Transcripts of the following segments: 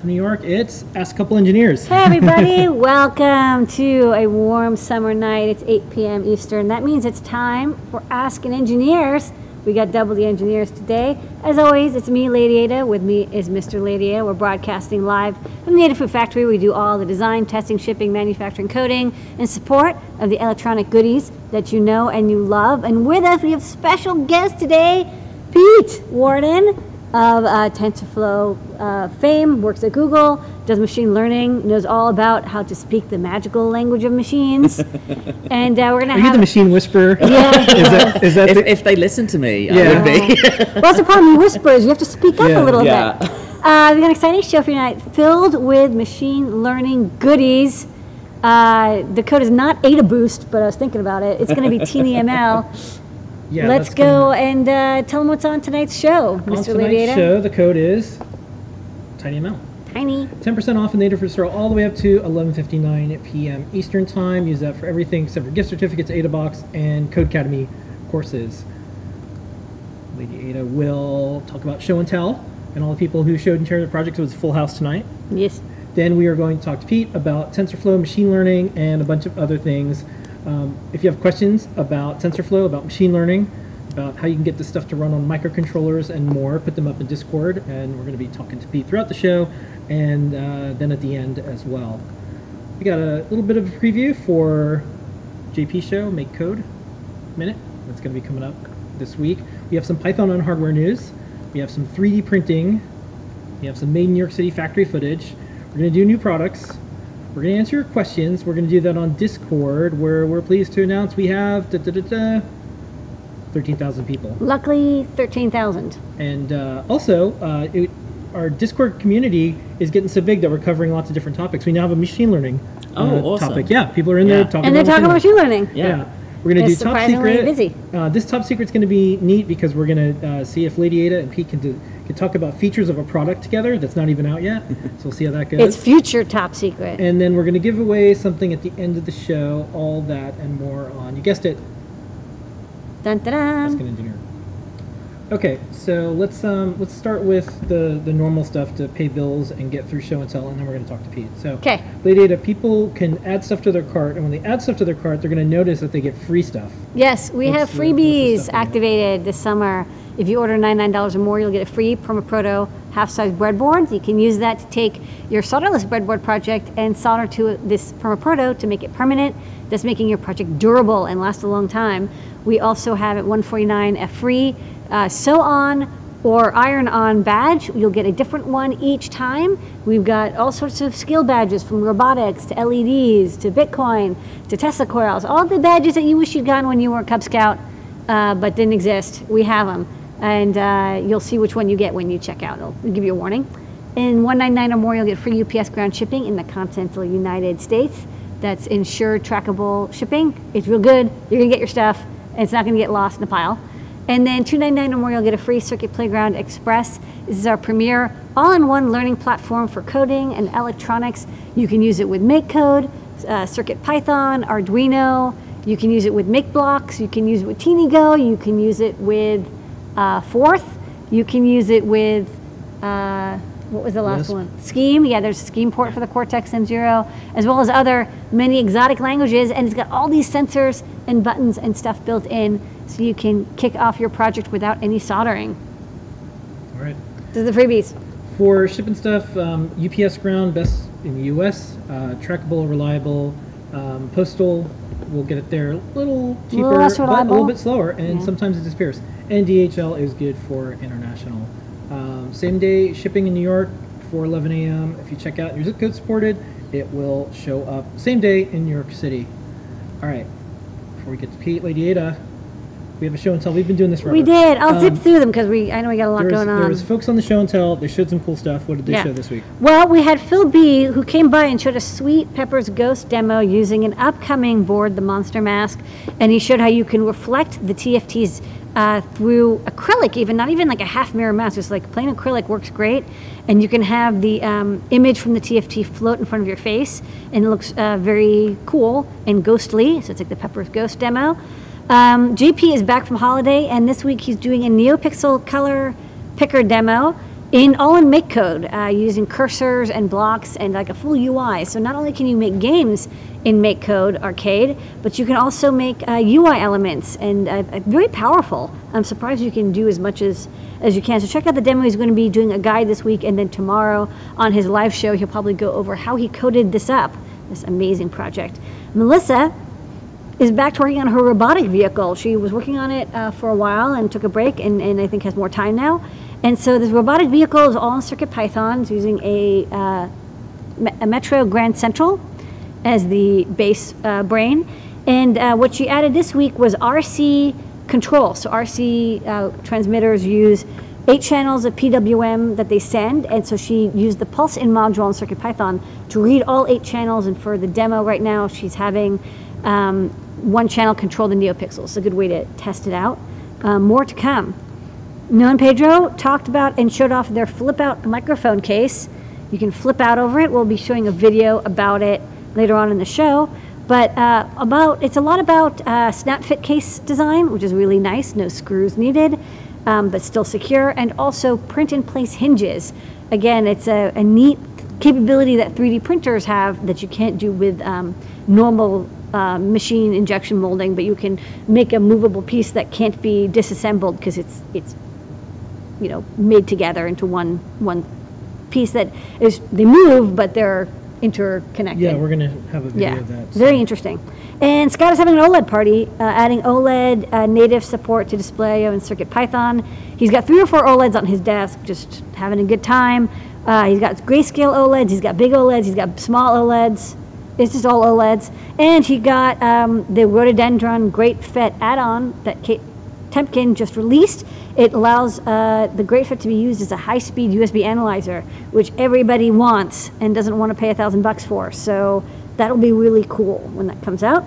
from New York. It's Ask a Couple Engineers. Hey everybody, welcome to a warm summer night. It's 8 p.m. Eastern. That means it's time for Asking Engineers. We got double the engineers today. As always, it's me, Lady Ada. With me is Mr. Lady Ada. We're broadcasting live from the Adafruit Factory. We do all the design, testing, shipping, manufacturing, coding, and support of the electronic goodies that you know and you love. And with us, we have special guest today, Pete Warden of uh, TensorFlow uh, fame, works at Google, does machine learning, knows all about how to speak the magical language of machines. and uh, we're going to Are you the machine whisperer? Yeah. Is that, is that If, the, if they listen to me, Yeah. I would be. well, that's the problem. with whispers. You have to speak up Yeah. a little Yeah. bit. Uh, we got an exciting show for you tonight, filled with machine learning goodies. Uh, the code is not Ada Boost, but I was thinking about it. It's going to be TinyML. yeah, Let's go and uh, tell them what's on tonight's show, On Mr. tonight's Lady Ada. show, the code is TinyML. Tiny. 10% off in the Adafruit store all the way up to 11.59 p.m. Eastern Time. Use that for everything except for gift certificates, AdaBox, and Codecademy courses. Lady Ada will talk about show and tell and all the people who showed and shared their projects. It was a full house tonight. Yes. Then we are going to talk to Pete about TensorFlow, machine learning, and a bunch of other things. Um, if you have questions about TensorFlow, about machine learning, about how you can get this stuff to run on microcontrollers and more, put them up in Discord, and we're going to be talking to Pete throughout the show, and uh, then at the end as well. We got a little bit of a preview for JP show, Make Code Minute. That's going to be coming up this week. We have some Python on hardware news. We have some 3D printing. We have some made in New York City factory footage. We're going to do new products. We're going to answer your questions. We're going to do that on Discord, where we're pleased to announce we have da, da, da, da, 13,000 people. Luckily, 13,000. And uh, also, uh, it, our Discord community is getting so big that we're covering lots of different topics. We now have a machine learning uh, Oh, awesome. topic. Yeah, people are in there Yeah. talking And they're about talking about machine learning. Yeah. Yeah. We're going to do It's top surprisingly secret. busy. Uh, this top secret's going to be neat because we're going to uh, see if Lady Ada and Pete can, do, can talk about features of a product together that's not even out yet. so we'll see how that goes. It's future top secret. and then we're going to give away something at the end of the show. All that and more on, you guessed it, Dun, dun, Ask dun. an engineer. Okay, so let's um, let's start with the the normal stuff to pay bills and get through show and tell, and then we're going to talk to Pete. So, 'Kay. Lady Ada, people can add stuff to their cart, and when they add stuff to their cart, they're going to notice that they get free stuff. Yes, we What's have the- the freebies stuff we get? activated this summer. If you order $99 or more, you'll get a free Permaproto half-size breadboard. You can use that to take your solderless breadboard project and solder to this Permaproto to make it permanent. That's making your project durable and last a long time. We also have at 149 a free uh, sew on or iron on badge. You'll get a different one each time. We've got all sorts of skill badges from robotics to LEDs to Bitcoin to Tesla coils. All the badges that you wish you'd gotten when you were a Cub Scout uh, but didn't exist. We have them. And uh, you'll see which one you get when you check out. It'll give you a warning. In 199 or more, you'll get free UPS ground shipping in the continental United States. That's insured, trackable shipping. It's real good. You're gonna get your stuff, and it's not gonna get lost in a pile. And then 299 or more, you'll get a free Circuit Playground Express. This is our premier all-in-one learning platform for coding and electronics. You can use it with MakeCode, uh, Circuit Python, Arduino. You can use it with MakeBlocks. You can use it with TinyGo. You can use it with uh, Forth. You can use it with uh, what was the last Lisp. one? Scheme. Yeah, there's a Scheme port for the Cortex M0, as well as other many exotic languages, and it's got all these sensors and buttons and stuff built in, so you can kick off your project without any soldering. All right. This is the freebies. For shipping stuff, um, UPS ground best in the U.S. Uh, trackable, reliable. Um, postal, we'll get it there a little cheaper, less but a little bit slower, and Yeah. sometimes it disappears. And DHL is good for international. Um, same day shipping in New York for 11 a.m. If you check out your zip code supported, it will show up same day in New York City. All right. Before we get to Pete, Lady Ada, we have a show and tell. We've been doing this forever. We did. I'll Um, zip through them because we I know we got a lot was, going on. there was folks on the show and tell. They showed some cool stuff. What did they Yeah. show this week? Well, we had Phil B, who came by and showed a Sweet Pepper's Ghost demo using an upcoming board, the Monster Mask, and he showed how you can reflect the TFTs uh, through acrylic, even not even like a half mirror mask, just like plain acrylic works great, and you can have the um, image from the TFT float in front of your face, and it looks uh, very cool and ghostly. So it's like the Pepper's Ghost demo. Um, JP is back from holiday, and this week he's doing a NeoPixel color picker demo. in all in MakeCode uh, using cursors and blocks and like a full UI. So not only can you make games in MakeCode Arcade, but you can also make uh, UI elements and uh, very powerful. I'm surprised you can do as much as as you can. So check out the demo. He's going to be doing a guide this week, and then tomorrow on his live show, he'll probably go over how he coded this up. This amazing project. Melissa is back to working on her robotic vehicle. She was working on it uh, for a while and took a break, and, and I think has more time now. And so this robotic vehicle is all in Circuit Python, it's using a, uh, a Metro Grand Central as the base uh, brain. And uh, what she added this week was RC control. So RC uh, transmitters use eight channels of PWM that they send, and so she used the pulse in module in CircuitPython to read all eight channels. And for the demo right now, she's having um, one channel control the NeoPixels. It's a good way to test it out. Um, more to come. And Pedro talked about and showed off their flip out microphone case. You can flip out over it. We'll be showing a video about it later on in the show. But uh, about it's a lot about uh, snap fit case design, which is really nice. No screws needed, um, but still secure, and also print in place hinges. Again, it's a, a, neat capability that 3D printers have that you can't do with um, normal uh, machine injection molding, but you can make a movable piece that can't be disassembled because it's it's you know made together into one one piece that is they move, but they're interconnected. Yeah, we're going to have a video Yeah, of that. very interesting. And Scott is having an OLED party, uh, adding OLED uh, native support to displayio and Circuit Python. He's got three or four OLEDs on his desk, just having a good time. Uh, he's got grayscale OLEDs, he's got big OLEDs, he's got small OLEDs. It's just all OLEDs. And he got um, the Rhododendron GreatFET add-on that Kate Temkin just released. It allows uh, the GreatFET to be used as a high-speed USB analyzer, which everybody wants and doesn't want to pay a thousand bucks for. So that'll be really cool when that comes out.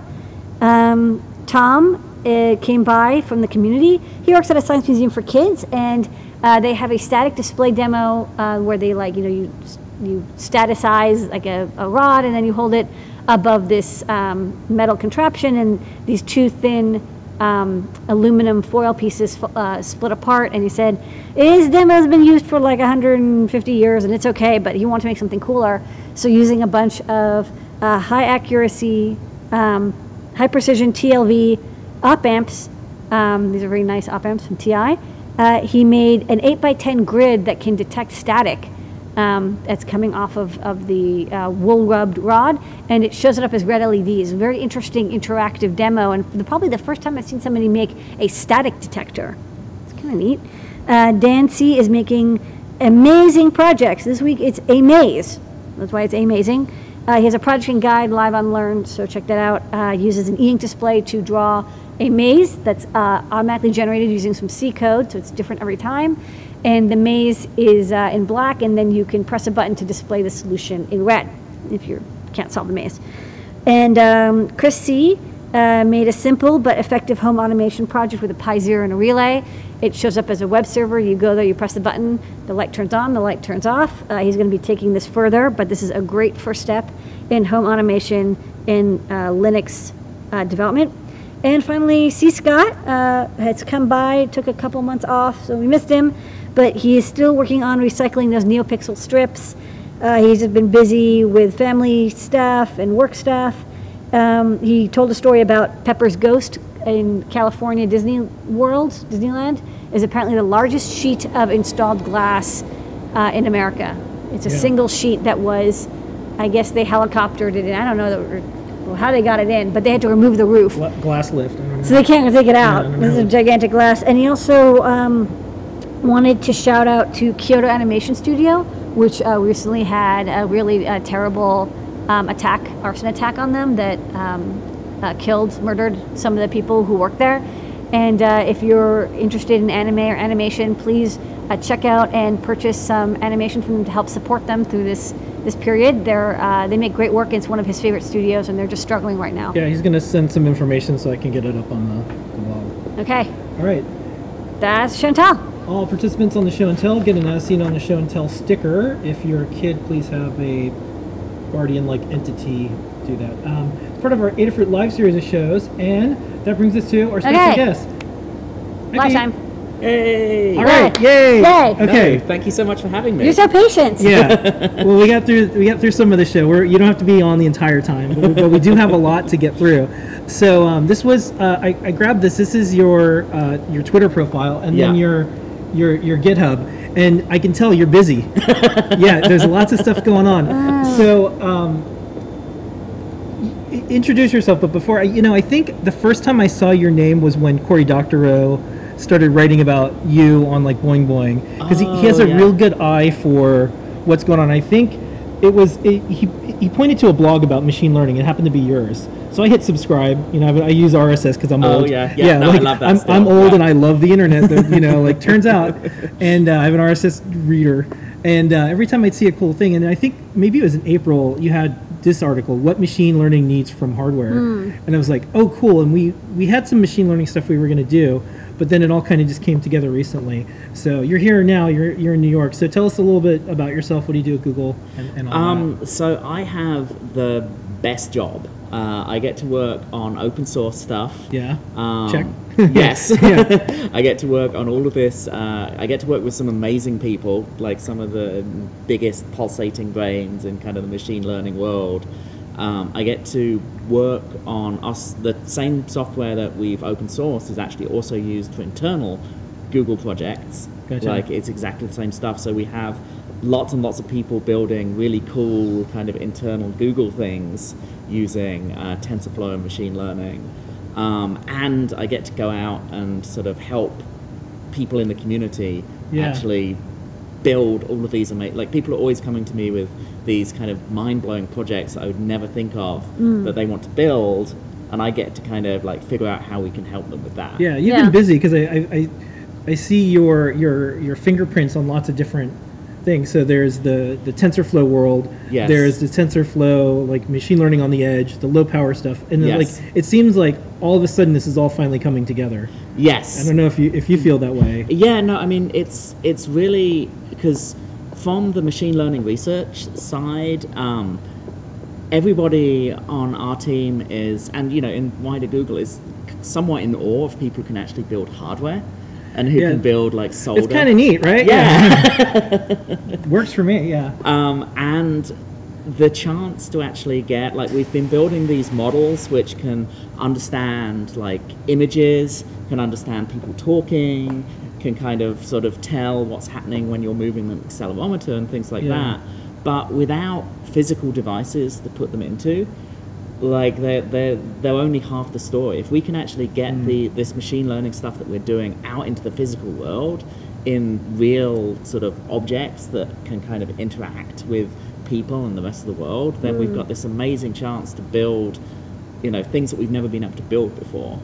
Um, Tom uh, came by from the community. He works at a science museum for kids, and uh, they have a static display demo uh, where they like you know you you staticize like a, a rod, and then you hold it above this um, metal contraption, and these two thin um, aluminum foil pieces uh, split apart, and he said his demo has been used for like 150 years, and it's okay, but he wanted to make something cooler. So using a bunch of uh, high accuracy, um, high precision TLV op amps, um, these are very nice op amps from TI. Uh, he made an 8 by 10 grid that can detect static um, that's coming off of, of the uh, wool rubbed rod, and it shows it up as red LEDs. Very interesting interactive demo, and the, probably the first time I've seen somebody make a static detector. It's kind of neat. Uh, Dan C is making amazing projects. This week it's a maze. That's why it's amazing. Uh, he has a project and guide live on Learn, so check that out. Uh, uses an e-ink display to draw a maze that's uh, automatically generated using some C code, so it's different every time and the maze is uh, in black, and then you can press a button to display the solution in red if you can't solve the maze. And um, Chris C. Uh, made a simple but effective home automation project with a Pi Zero and a relay. It shows up as a web server. You go there, you press the button, the light turns on, the light turns off. Uh, he's going to be taking this further, but this is a great first step in home automation in uh, Linux uh, development. And finally, C. Scott uh, has come by, took a couple months off, so we missed him but he is still working on recycling those NeoPixel strips. Uh, he's been busy with family stuff and work stuff. Um, he told a story about Pepper's Ghost in California Disney World, Disneyland, is apparently the largest sheet of installed glass uh, in America. It's a yeah. single sheet that was, I guess they helicoptered it in. I don't know how they got it in, but they had to remove the roof. Glass lift. So they can't take it out. Yeah, this is a gigantic glass. And he also um, wanted to shout out to Kyoto Animation Studio, which uh, recently had a really uh, terrible um, attack, arson attack on them that um, uh, killed, murdered some of the people who work there. And uh, if you're interested in anime or animation, please uh, check out and purchase some animation from them to help support them through this this period. They're uh, they make great work. It's one of his favorite studios, and they're just struggling right now. Yeah, he's going to send some information so I can get it up on the, the blog. Okay. All right. That's show and tell. All participants on the show and tell get an As Seen on the Show and Tell sticker. If you're a kid, please have a guardian-like entity do that. Um, part of our Adafruit live series of shows, and that brings us to our special okay. guest. Last time. Hey. All right, yay! Yay. Okay. No, thank you so much for having me. You're so patient. Yeah. well, we got through we got through some of the show. We're, you don't have to be on the entire time, but we, but we do have a lot to get through. So um, this was uh, I, I grabbed this. This is your uh, your Twitter profile, and then Yeah. your your your GitHub, and I can tell you're busy. yeah, there's lots of stuff going on. So. Um, Introduce yourself, but before I, you know, I think the first time I saw your name was when Cory Doctorow started writing about you on like Boing Boing because he, he has Oh, a yeah. real good eye for what's going on. I think it was it, he he pointed to a blog about machine learning. It happened to be yours, so I hit subscribe. You know, I, I use RSS because I'm Oh, old. yeah. Yeah, no, I like, love that I'm, still, I'm old yeah. and I love the internet. that, you know, like turns out, and uh, I have an RSS reader, and uh, every time I'd see a cool thing, and I think maybe it was in April, you had this article, "What Machine Learning Needs from Hardware," and I was like, "Oh, cool!" And we we had some machine learning stuff we were going to do, but then it all kind of just came together recently. So you're here now. You're you're in New York. So tell us a little bit about yourself. What do you do at Google? And, and all Um, so I have the best job. Uh, I get to work on open source stuff. Yeah. Um, Check. yes. Yeah. I get to work on all of this. Uh, I get to work with some amazing people, like some of the biggest pulsating brains in kind of the machine learning world. Um, I get to work on us. The same software that we've open sourced is actually also used for internal Google projects. Gotcha. Like it's exactly the same stuff. So we have lots and lots of people building really cool kind of internal Google things using uh, TensorFlow and machine learning. Um, and I get to go out and sort of help people in the community Yeah. actually build all of these amazing. Like people are always coming to me with these kind of mind-blowing projects that I would never think of that they want to build, and I get to kind of like figure out how we can help them with that. Yeah, you've Yeah. been busy because I, I, I, I see your your your fingerprints on lots of different things. So there's the the TensorFlow world. Yes. There's the TensorFlow like machine learning on the edge, the low power stuff, and then, Yes. like it seems like all of a sudden this is all finally coming together. Yes. I don't know if you if you feel that way. Yeah, no, I mean it's it's really because from the machine learning research side, um, everybody on our team is, and you know, in wider Google is somewhat in awe of people who can actually build hardware and who Yeah. can build like solder. It's kind of neat, right? yeah. Works for me. Yeah. um, and the chance to actually get like we've been building these models which can understand like images can understand people talking can kind of sort of tell what's happening when you're moving an accelerometer and things like Yeah. that but without physical devices to put them into like they're, they're, they're only half the story. If we can actually get Mm. the this machine learning stuff that we're doing out into the physical world in real sort of objects that can kind of interact with people and the rest of the world, then Mm. we've got this amazing chance to build, you know, things that we've never been able to build before.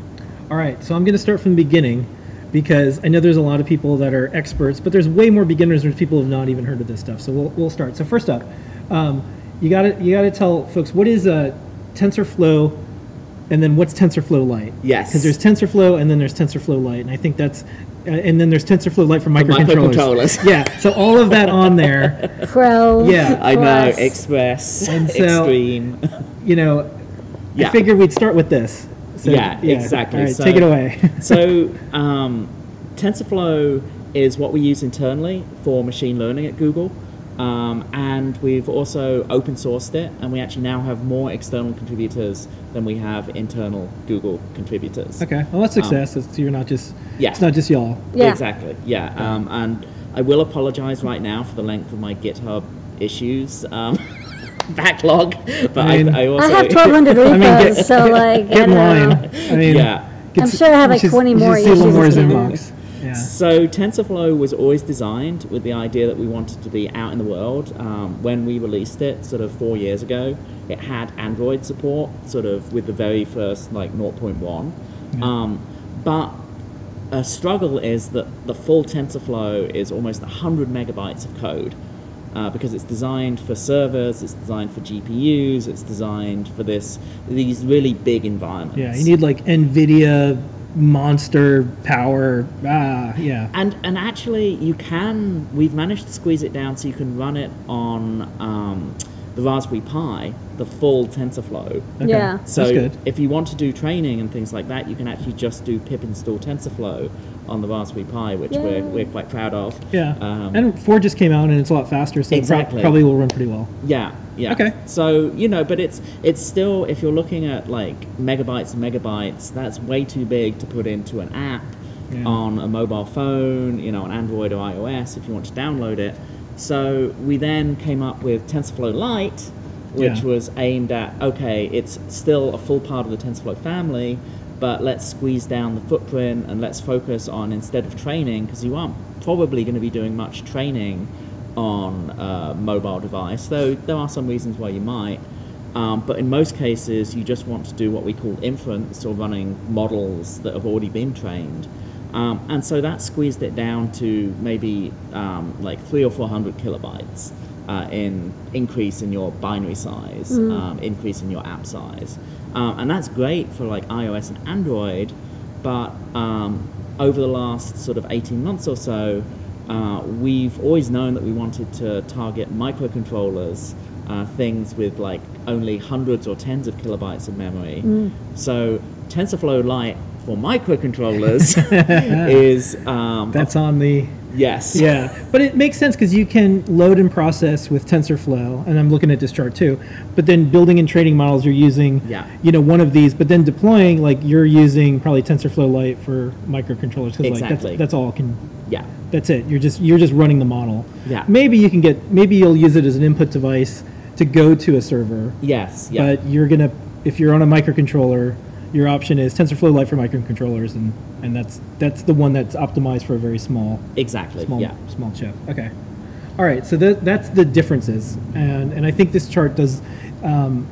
All right, so I'm going to start from the beginning because I know there's a lot of people that are experts, but there's way more beginners. There's people who have not even heard of this stuff. So we'll, we'll start. So first up, um, you got to you got to tell folks what is a TensorFlow, and then what's TensorFlow Lite? Yes. because there's TensorFlow and then there's TensorFlow Lite, and I think that's uh, and then there's TensorFlow Lite for microcontrollers. microcontrollers. yeah, so all of that on there. Pro. Yeah. I know, Express, And so- Extreme. You know, I Yeah. figured we'd start with this. So, Yeah, exactly. All right, So- take it away. so um, TensorFlow is what we use internally for machine learning at Google. Um, and we've also open sourced it, and we actually now have more external contributors than we have internal Google contributors. okay, well that's success. It's, you're not just Yeah. it's not just y'all. Yeah. Exactly. Yeah. Um, and I will apologize right now for the length of my GitHub issues um, backlog, but I I, mean- I, also I have 1,200 repos, I mean, get- so like, I Get in don't line. know. I mean, Yeah. I'm sure I have like should- 20 you should more see issues more his this year. inbox. Yeah. So TensorFlow was always designed with the idea that we wanted to be out in the world. Um, when we released it, sort of four years ago, it had Android support, sort of with the very first like 0.1. Um, but a struggle is that the full TensorFlow is almost 100 megabytes of code. Uh, because it's designed for servers, it's designed for GPUs, it's designed for this these really big environments. Yeah, you need like NVIDIA monster power. Ah, yeah. And and actually, you can. We've managed to squeeze it down so you can run it on um, the Raspberry Pi the full TensorFlow. Okay. Yeah. So That's good. if you want to do training and things like that, you can actually just do pip install TensorFlow on the Raspberry Pi, which we're, we're quite proud of. Yeah. Um, and four just came out and it's a lot faster, so it Exactly. probably will run pretty well. Yeah, yeah. Okay. So you know, but it's it's still if you're looking at like megabytes and megabytes, that's way too big to put into an app Yeah. on a mobile phone, you know, on Android or iOS if you want to download it. So we then came up with TensorFlow Lite, which Yeah. was aimed at okay, it's still a full part of the TensorFlow family, but let's squeeze down the footprint and let's focus on instead of training because you aren't probably going to be doing much training on a mobile device, though there are some reasons why you might. Um, but in most cases, you just want to do what we call inference or running models that have already been trained. Um, and so that squeezed it down to maybe um, like three or four hundred kilobytes uh, in increase in your binary size, um, increase in your app size. Um, and that's great for like iOS and Android, but um, over the last sort of 18 months or so, uh, we've always known that we wanted to target microcontrollers, uh, things with like only hundreds or tens of kilobytes of memory. So TensorFlow Lite for microcontrollers is um, That's on the yes, yeah, but it makes sense because you can load and process with TensorFlow, and I'm looking at this chart too. But then building and training models, you're using Yeah. you know one of these, but then deploying like you're using probably TensorFlow Lite for microcontrollers because like Exactly. that's, that's all can yeah, that's it. You're just you're just running the model. Yeah. Maybe you can get maybe you'll use it as an input device to go to a server. yes, yeah. But you're gonna if you're on a microcontroller, your option is TensorFlow Lite for microcontrollers, and and that's that's the one that's optimized for a very small exactly, small yeah. small chip. Okay. All right. So that, that's the differences, and and I think this chart does. Um,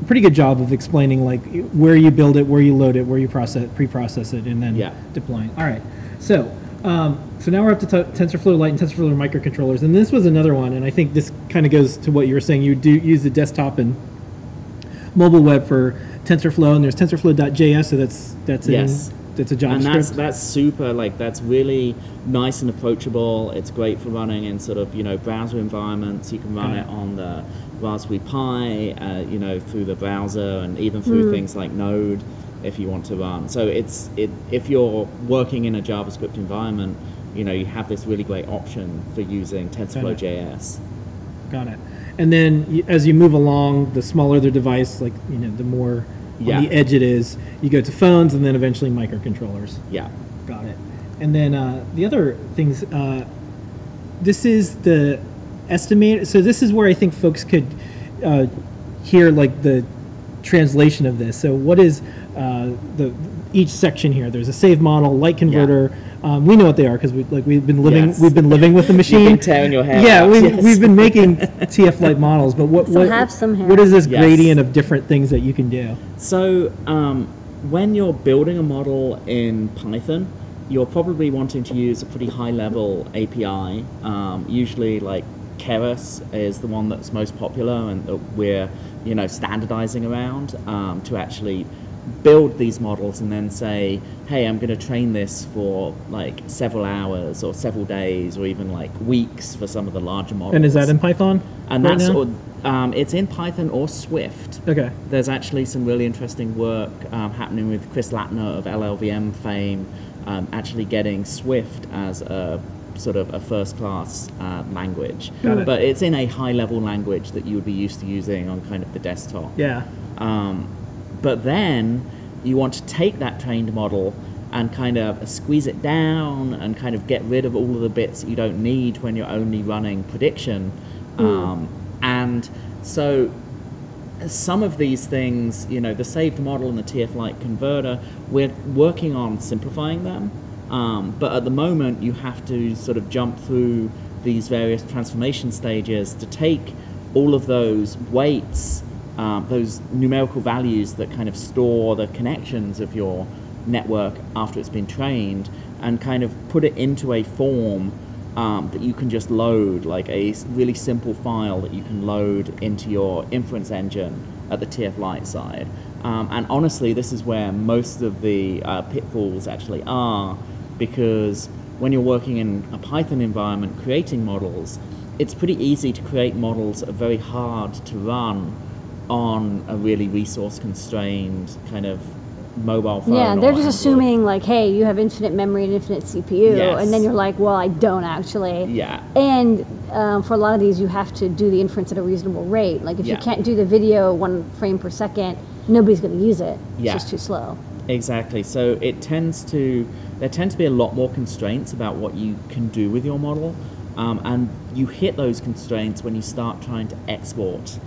a pretty good job of explaining like where you build it, where you load it, where you process pre-process it, and then Yeah. deploying. All right. So um, so now we're up to t- TensorFlow Lite and TensorFlow microcontrollers, and this was another one, and I think this kind of goes to what you were saying. You do use the desktop and mobile web for TensorFlow, and there's TensorFlow.js, so that's that's Yes. in that's a JavaScript. and that's that's super like that's really nice and approachable it's great for running in sort of you know browser environments you can run Okay. it on the raspberry pi uh, you know through the browser and even through things like node if you want to run so it's it if you're working in a javascript environment you know you have this really great option for using tensorflow js Got it. And then as you move along, the smaller the device, like you know, the more Yeah. on the edge it is. You go to phones, and then eventually microcontrollers. yeah Got it. And then uh, the other things. Uh, this is the estimate. So this is where I think folks could uh, hear like the translation of this. So what is uh, the each section here? There's a save model, Lite converter. Um, we know what they are because we like we've been living Yes. we've been living with the machine. been tearing your hair Yeah, we've, yes. we've been making TF Lite models, but what Still what, have some hair. what is this Yes. gradient of different things that you can do? So, um, when you're building a model in Python, you're probably wanting to use a pretty high level API. Um, usually, like Keras is the one that's most popular and that we're, you know, standardizing around um, to actually build these models and then say, hey, I'm going to train this for like several hours or several days or even like weeks for some of the larger models. And is that in Python? And right that's or, um, it's in Python or Swift. okay. There's actually some really interesting work um, happening with Chris Lattner of LLVM fame, um, actually getting Swift as a sort of a first class uh, language. Got it. But it's in a high level language that you would be used to using on kind of the desktop. Yeah. Um, but then you want to take that trained model and kind of squeeze it down and kind of get rid of all of the bits that you don't need when you're only running prediction. Um, and so some of these things, you know, the saved model and the TF Lite converter, we're working on simplifying them. Um, but at the moment, you have to sort of jump through these various transformation stages to take all of those weights, um, those numerical values that kind of store the connections of your network after it's been trained, and kind of put it into a form um, that you can just load, like a really simple file that you can load into your inference engine at the TF Lite side. Um, and honestly, this is where most of the uh, pitfalls actually are, because when you're working in a Python environment creating models, it's pretty easy to create models that are very hard to run on a really resource constrained kind of mobile phone. Yeah, they're just Android. assuming like, hey, you have infinite memory and infinite CPU, Yes. and then you're like, well, I don't actually. Yeah. And um, for a lot of these, you have to do the inference at a reasonable rate. Like if Yeah. you can't do the video one frame per second, nobody's going to use it. Yeah. It's just too slow. Exactly. So it tends to there tend to be a lot more constraints about what you can do with your model, um, and you hit those constraints when you start trying to export.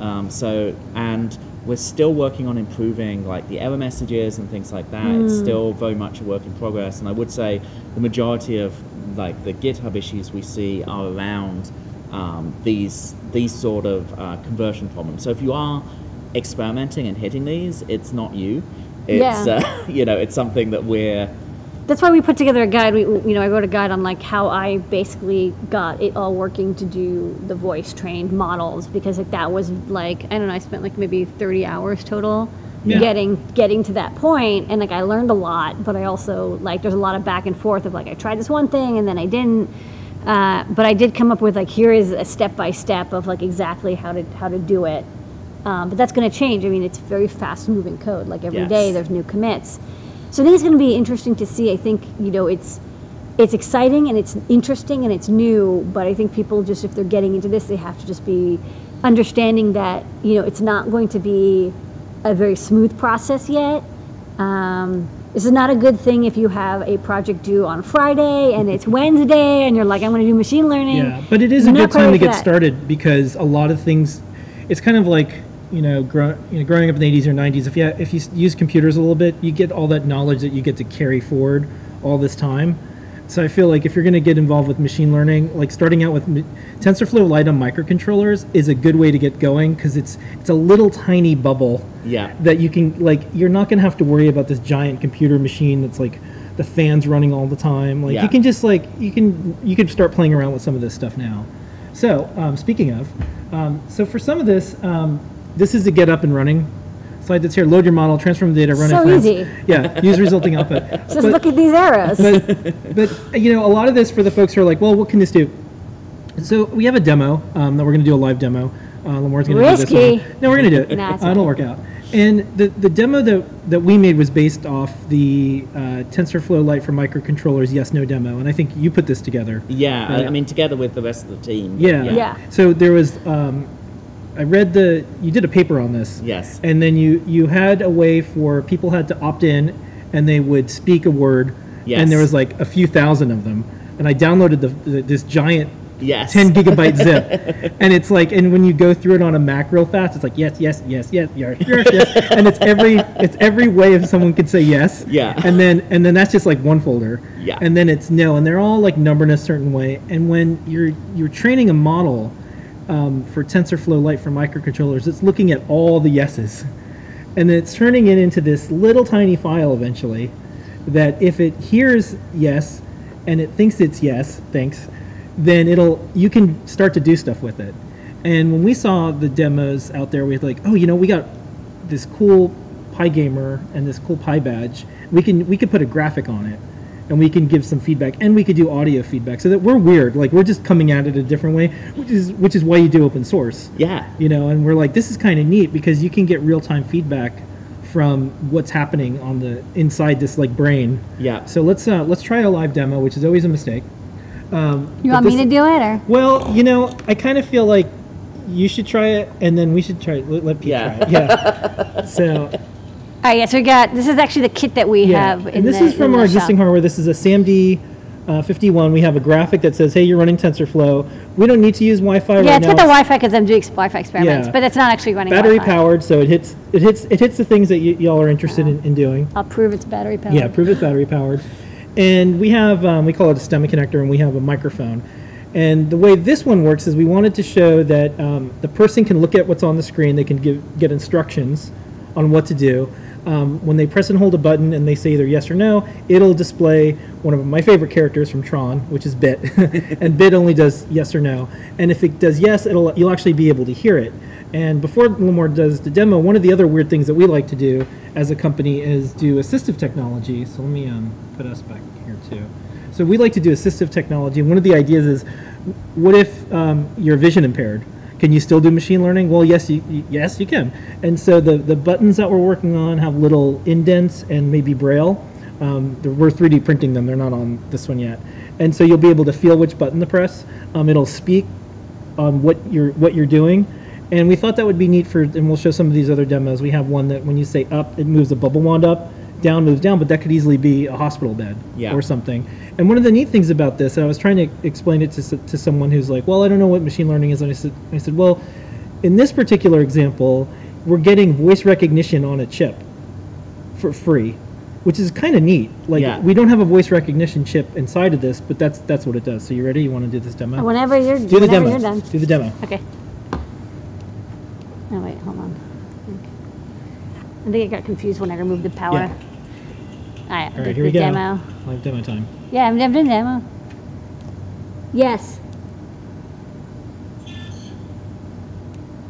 Um, so and we're still working on improving like the error messages and things like that. It's still very much a work in progress, and I would say the majority of like the GitHub issues we see are around um, these these sort of uh, conversion problems. So if you are experimenting and hitting these, it's not you. It's Yeah. uh, you know it's something that we're That's why we put together a guide. We, you know, I wrote a guide on like how I basically got it all working to do the voice trained models because like that was like I don't know. I spent like maybe thirty hours total Yeah. getting getting to that point, and like I learned a lot. But I also like there's a lot of back and forth of like I tried this one thing and then I didn't. Uh, but I did come up with like here is a step by step of like exactly how to how to do it. Um, but that's going to change. I mean, it's very fast moving code. Like every day, Yes. there's new commits. So I think it's going to be interesting to see. I think you know it's it's exciting and it's interesting and it's new. But I think people just if they're getting into this, they have to just be understanding that you know it's not going to be a very smooth process yet. Um, this is not a good thing if you have a project due on Friday and it's Wednesday and you're like, I'm going to do machine learning. Yeah, but it is a good time to get that. started because a lot of things, it's kind of like you know, grow, you know, growing up in the 80s or 90s. If you if you use computers a little bit, you get all that knowledge that you get to carry forward all this time. So I feel like if you're going to get involved with machine learning, like starting out with m- TensorFlow Lite on microcontrollers is a good way to get going because it's it's a little tiny bubble Yeah. that you can like you're not going to have to worry about this giant computer machine that's like the fans running all the time like Yeah. you can just like you can you can start playing around with some of this stuff now so um, speaking of um, so for some of this um, this is the get up and running slide that's here load your model transform the data run it. So easy. yeah use resulting output Just But- look at these arrows. but but you know a lot of this for the folks who are like well what can this do so we have a demo um, that we're going to do a live demo uh, Limor's going to do this Risky. one. no we're going to do it Nah, it's Uh, it'll work out and the, the demo that, that we made was based off the uh, TensorFlow Lite for microcontrollers yes no demo and I think you put this together Yeah, I, Right. I mean, together with the rest of the team. yeah Yeah. so there was um, I read the you did a paper on this Yes. and then you you had a way for people had to opt in and they would speak a word Yes. and there was like a few thousand of them and i downloaded the, the this giant Yes. 10 gigabyte zip and it's like and when you go through it on a mac real fast it's like yes yes yes yes yes yes, yes and it's every it's every way if someone could say yes Yeah. and then and then that's just like one folder Yeah. and then it's no and they're all like numbered in a certain way and when you're you're training a model um, for TensorFlow Lite for microcontrollers, it's looking at all the yeses. And then it's turning it into this little tiny file eventually that if it hears yes and it thinks it's yes, thanks, then it'll you can start to do stuff with it. And when we saw the demos out there, we were like, oh, you know, we got this cool Pi gamer and this cool Pi badge. We can we could put a graphic on it and we can give some feedback and we could do audio feedback so that we're weird like we're just coming at it a different way which is which is why you do open source Yeah. you know and we're like this is kind of neat because you can get real-time feedback from what's happening on the inside this like brain Yeah. so let's uh, let's try a live demo which is always a mistake um, you but want me to do it or? well you know i kind of feel like you should try it and then we should try it let, let Pete Yeah. try it yeah so All right, yes, we got, this is actually the kit that we have in and this the- is from our the shop. existing hardware. This is a SAMD uh, 51. We have a graphic that says, "Hey, you're running TensorFlow." We don't need to use Wi-Fi Yeah, right it's now. got the Wi-Fi because I'm doing Wi-Fi experiments, Yeah. but it's not actually running battery Wi-Fi. powered, so it hits it hits it hits the things that y- y'all are interested in, in doing. I'll prove it's battery powered. Yeah, prove it's battery powered. And we have um, we call it a STEMMA connector, and we have a microphone. And the way this one works is we wanted to show that um, the person can look at what's on the screen. They can give get instructions on what to do. Um, when they press and hold a button and they say either yes or no, it'll display one of my favorite characters from Tron, which is Bit, and Bit only does yes or no. And if it does yes, it'll you'll actually be able to hear it. And before Limor does the demo, one of the other weird things that we like to do as a company is do assistive technology. So let me um, put us back here too. So we like to do assistive technology, and one of the ideas is what if um, you're vision impaired? Can you still do machine learning? Well, yes, you, yes, you can. And so the, the buttons that we're working on have little indents and maybe braille. Um, we're 3D printing them. They're not on this one yet. And so you'll be able to feel which button to press. Um, it'll speak on what you're what you're doing. And we thought that would be neat for, and we'll show some of these other demos. We have one that when you say up, it moves the bubble wand up, down moves down, but that could easily be a hospital bed Yeah. or something. And one of the neat things about this, and I was trying to explain it to, to someone who's like, well, I don't know what machine learning is. And I said, I said, well, in this particular example, we're getting voice recognition on a chip for free, which is kind of neat. Like Yeah. we don't have a voice recognition chip inside of this, but that's that's what it does. So you ready? You want to do this demo? Whenever you're, do the whenever demo. you're done. Do the demo. Okay. Oh, wait, hold on. I think I got confused when I removed the power. Yeah. All right, All the, right, here we go. demo. Live demo time. Yeah, I'm, I'm doing demo. Yes.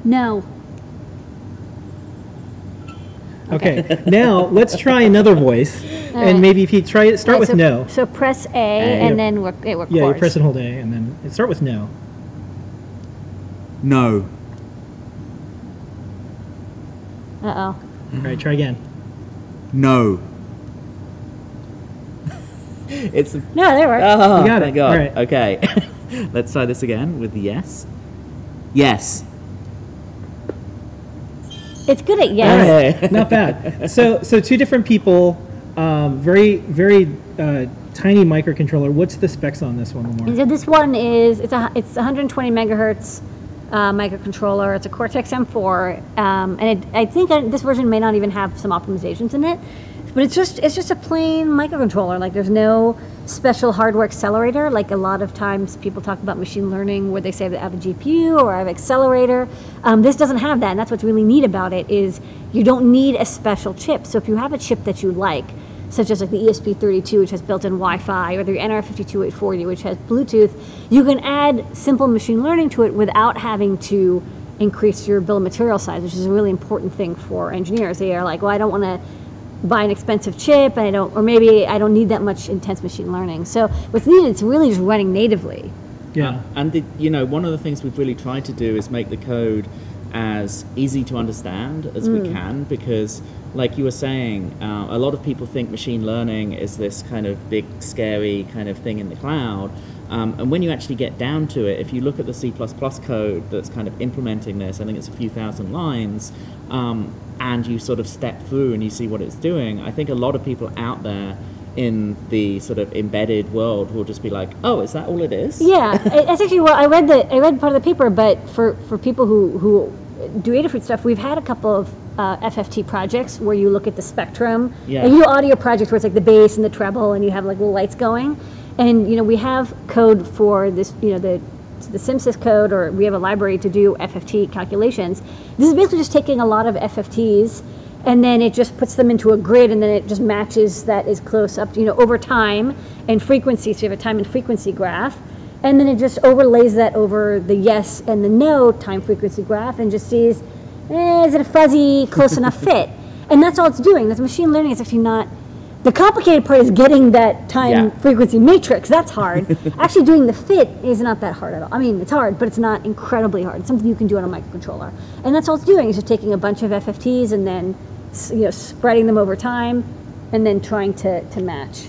No. Okay. now let's try another voice, and right. maybe if you try it, start Alright, with so, no. So press A, Yeah. and then work, it records. Yeah, you press and hold A, and then start with no. No. Uh-oh. All right, try again. No. it's. No, there worked. Oh, You got thank it. God. All right. Okay. Let's try this again with the yes. Yes. it's good at yes. right, not bad. So, so two different people, um, very, very uh, tiny microcontroller. What's the specs on this one, Limor? so this one is it's a it's 120 megahertz uh, microcontroller. It's a Cortex M4, um, and it, I think uh, this version may not even have some optimizations in it. But it's just it's just a plain microcontroller. Like there's no special hardware accelerator. Like a lot of times people talk about machine learning where they say I have a GPU or I have accelerator. Um, this doesn't have that, and that's what's really neat about it is you don't need a special chip. So if you have a chip that you like, such as like the ESP32, which has built-in Wi-Fi, or the nRF52840, which has Bluetooth, you can add simple machine learning to it without having to increase your bill of material size, which is a really important thing for engineers. They are like, well, I don't want to buy an expensive chip, and I don't, or maybe I don't need that much intense machine learning. So what's needed is really just running natively. Yeah. And the, you know, one of the things we've really tried to do is make the code as easy to understand as we can, because, like you were saying, uh, a lot of people think machine learning is this kind of big, scary kind of thing in the cloud. Um, and when you actually get down to it, if you look at the C++ code that's kind of implementing this, I think it's a few thousand lines, um, and you sort of step through and you see what it's doing, I think a lot of people out there in the sort of embedded world will just be like, oh, is that all it is? Yeah, that's actually well. I read the I read part of the paper, but for for people who who do Adafruit stuff, we've had a couple of uh, FFT projects where you look at the spectrum. Yeah. And you do audio projects where it's like the bass and the treble, and you have like little lights going. And you know we have code for this. You know the the CMSIS code, or we have a library to do FFT calculations. This is basically just taking a lot of FFTs. And then it just puts them into a grid, and then it just matches that is close up, you know, over time and frequency. So you have a time and frequency graph, and then it just overlays that over the yes and the no time frequency graph and just sees, eh, is it a fuzzy, close enough fit? And that's all it's doing. That's machine learning is actually not, the complicated part is getting that time Yeah. frequency matrix. That's hard. actually doing the fit is not that hard at all. I mean, it's hard, but it's not incredibly hard. It's something you can do on a microcontroller. And that's all it's doing is just taking a bunch of FFTs and then, you know, spreading them over time and then trying to, to match.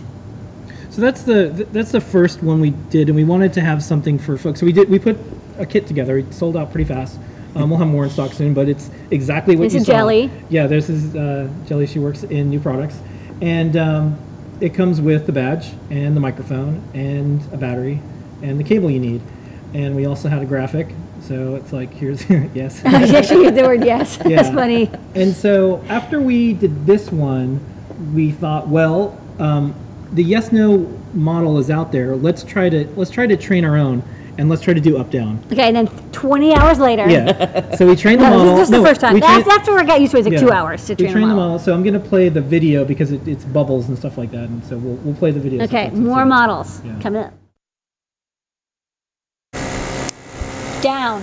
So that's the that's the first one we did, and we wanted to have something for folks. So we did we put a kit together. It sold out pretty fast. Um, we'll have more in stock soon, but it's exactly what This you is saw. Jelly. Yeah, this is uh, Jelly. She works in new products, and um, it comes with the badge and the microphone and a battery and the cable you need. And we also had a graphic, so it's like here's yes. I actually used the word yes. That's funny. And so after we did this one, we thought, well, um, the yes no model is out there. Let's try to let's try to train our own, and let's try to do up down. Okay, and then 20 hours later. Yeah. So we trained the No, model. this is just no, the first time. we That's trained- after I got used to it, it's like yeah. two hours to we train trained the model. model. So I'm going to play the video because it, it's bubbles and stuff like that, and so we'll we'll play the video. Okay, more models Yeah. coming up. Down.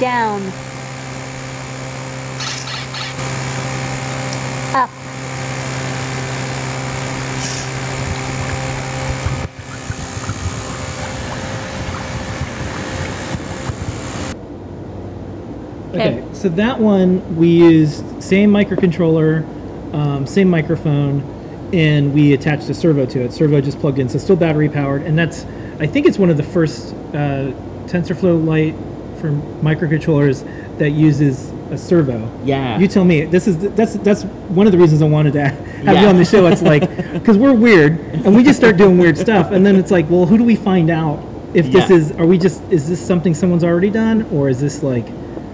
Down. Up. Okay. So that one we used same microcontroller, um, same microphone, and we attached a servo to it. Servo just plugged in, so still battery powered, and that's I think it's one of the first uh, TensorFlow Lite for microcontrollers that uses a servo. Yeah. You tell me. This is that's that's one of the reasons I wanted to have you on the show. It's like because we're weird and we just start doing weird stuff, and then it's like, well, who do we find out if this is? Are we just? Is this something someone's already done, or is this like?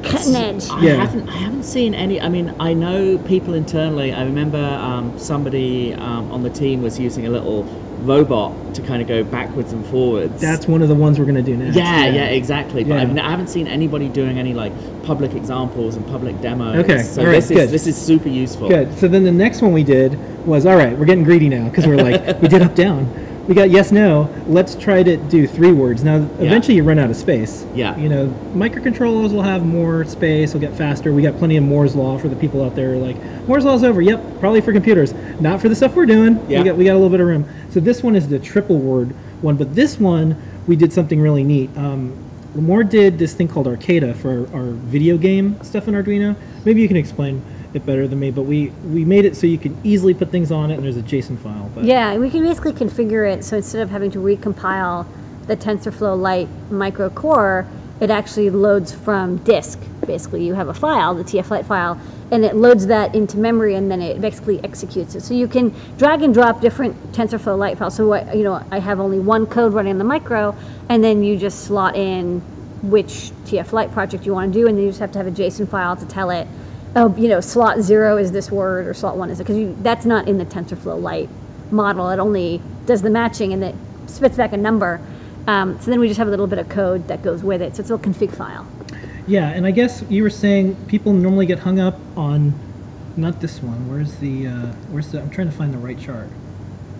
Cutting edge. I Yeah. haven't I haven't seen any. I mean, I know people internally. I remember um, somebody um, on the team was using a little robot to kind of go backwards and forwards. That's one of the ones we're going to do next. yeah, yeah, exactly. But Yeah. I've I haven't seen anybody doing any like public examples and public demos. Okay, so all right, this good. is this is super useful. Good. So then the next one we did was all right. We're getting greedy now because we're like we did up down. We got yes no. Let's try to do three words. Now eventually you run out of space. Yeah. You know, microcontrollers will have more space. Will get faster. We got plenty of Moore's law for the people out there. Like Moore's law's over. Yep, probably for computers, not for the stuff we're doing. Yeah. We got we got a little bit of room. So this one is the triple word one, but this one we did something really neat. Um, Limor did this thing called Arcada for our, our video game stuff in Arduino. Maybe you can explain it better than me, but we we made it so you can easily put things on it, and there's a JSON file. But Yeah, and we can basically configure it so instead of having to recompile the TensorFlow Lite micro core, it actually loads from disk. Basically, you have a file, the TF-Lite file, and it loads that into memory, and then it basically executes it. So you can drag and drop different TensorFlow Lite files. So I, you know, I have only one code running on the micro, and then you just slot in which TF-Lite project you want to do, and then you just have to have a JSON file to tell it, oh, you know, slot zero is this word, or slot one is it, because that's not in the TensorFlow Lite model. It only does the matching and it spits back a number. Um, so then we just have a little bit of code that goes with it. So it's a little config file. yeah, and I guess you were saying people normally get hung up on not this one. Where's the uh, where's the? I'm trying to find the right chart.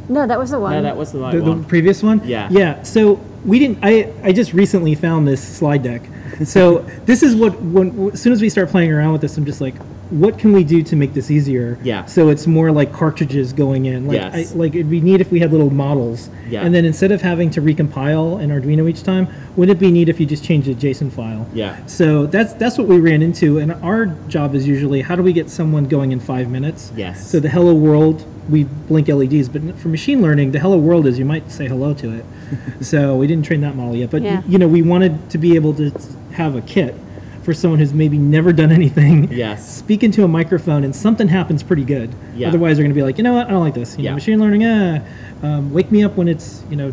No, that was the one. No, that was the right the, the one. previous one Yeah. yeah so we didn't i i just recently found this slide deck so this is what when as soon as we start playing around with this i'm just like what can we do to make this easier Yeah. so it's more like cartridges going in like Yes. I, like it'd be neat if we had little models Yeah. and then instead of having to recompile an arduino each time wouldn't it be neat if you just changed the json file Yeah. so that's that's what we ran into and our job is usually how do we get someone going in five minutes Yes. so the hello world we blink leds but for machine learning the hello world is you might say hello to it so we didn't train that model yet but Yeah. you know we wanted to be able to have a kit for someone who's maybe never done anything Yes. speak into a microphone and something happens pretty good Yeah. otherwise they're going to be like you know what i don't like this you Yeah. know, machine learning ah, um, wake me up when it's you know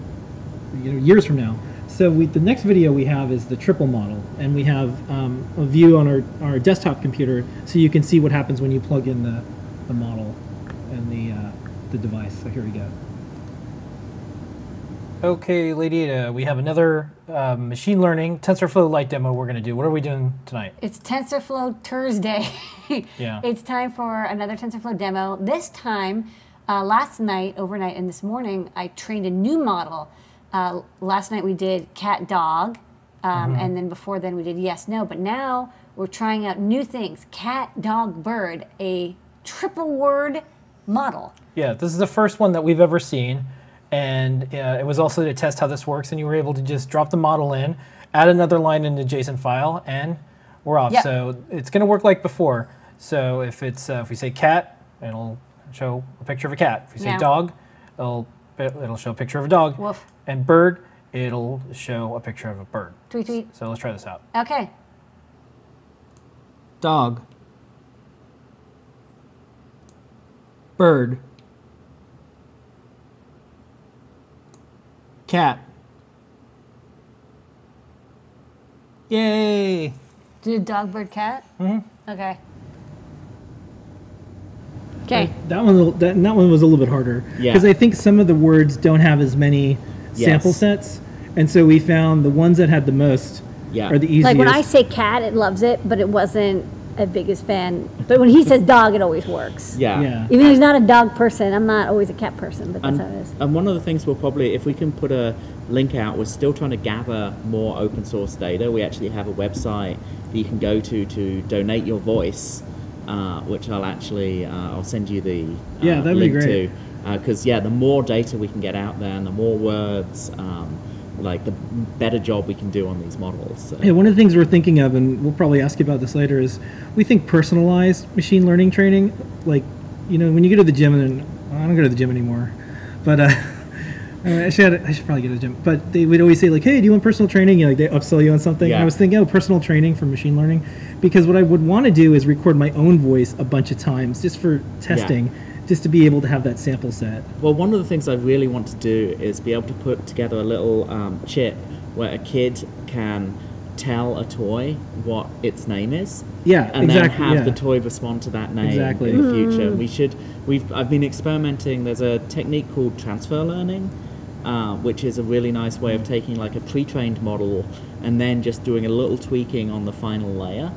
you know years from now so we, the next video we have is the triple model and we have um, a view on our, our desktop computer so you can see what happens when you plug in the, the model and the, uh, the device so here we go okay lady we have another uh, machine learning tensorflow lite demo we're going to do what are we doing tonight It's TensorFlow Thursday. Yeah. It's time for another TensorFlow demo. This time, uh, last night, overnight, and this morning, I trained a new model. Uh, last night we did cat dog, um, and then before then we did yes no. But now we're trying out new things: cat dog bird, a triple word model. Yeah, this is the first one that we've ever seen, and uh, it was also to test how this works. And you were able to just drop the model in, add another line in the JSON file, and we're off. Yep. So it's going to work like before. So if it's uh, if we say cat, it'll show a picture of a cat. If we say dog, it'll it'll show a picture of a dog. Woof. And bird, it'll show a picture of a bird. Tweet tweet. So let's try this out. Okay. Dog. Bird. Cat. Yay! Did dog bird cat? Mm-hmm. Okay. Okay. That one, that, that one was a little bit harder Yeah. because I think some of the words don't have as many Yes. sample sets, and so we found the ones that had the most Yeah. are the easiest. Like when I say cat, it loves it, but it wasn't a biggest fan. But when he says dog, it always works. Yeah. Yeah. Even though he's not a dog person, I'm not always a cat person, but that's And, how it is. and one of the things we'll probably, if we can put a link out, we're still trying to gather more open source data. We actually have a website that you can go to to donate your voice, uh, which I'll actually, uh, I'll send you the uh, Yeah, that'd be link great. to. Because, yeah, the more data we can get out there and the more words, um, like the better job we can do on these models. So. Yeah, one of the things we're thinking of, and we'll probably ask you about this later, is we think personalized machine learning training. Like, you know, when you go to the gym, and I don't go to the gym anymore, but uh, I should I should probably go to the gym. But they would always say like, "Hey, do you want personal training?" You know, like they upsell you on something. Yeah. I was thinking, oh, personal training for machine learning, because what I would want to do is record my own voice a bunch of times just for testing, just to be able to have that sample set. Well, one of the things I really want to do is be able to put together a little um, chip where a kid can tell a toy what its name is. Yeah, and exactly, then have yeah. the toy respond to that name Exactly. in the future. We should. We've. I've been experimenting. There's a technique called transfer learning, uh, which is a really nice way of taking like a pre-trained model and then just doing a little tweaking on the final layer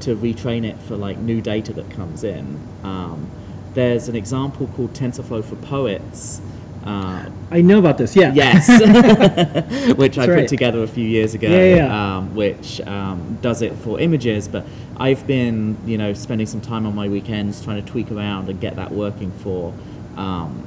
to retrain it for like new data that comes in. Um, there's an example called TensorFlow for Poets. Uh, I know about this. Yeah. Yes, which I put right. together a few years ago. Yeah, yeah. Um, which um, does it for images, but I've been, you know, spending some time on my weekends trying to tweak around and get that working for um,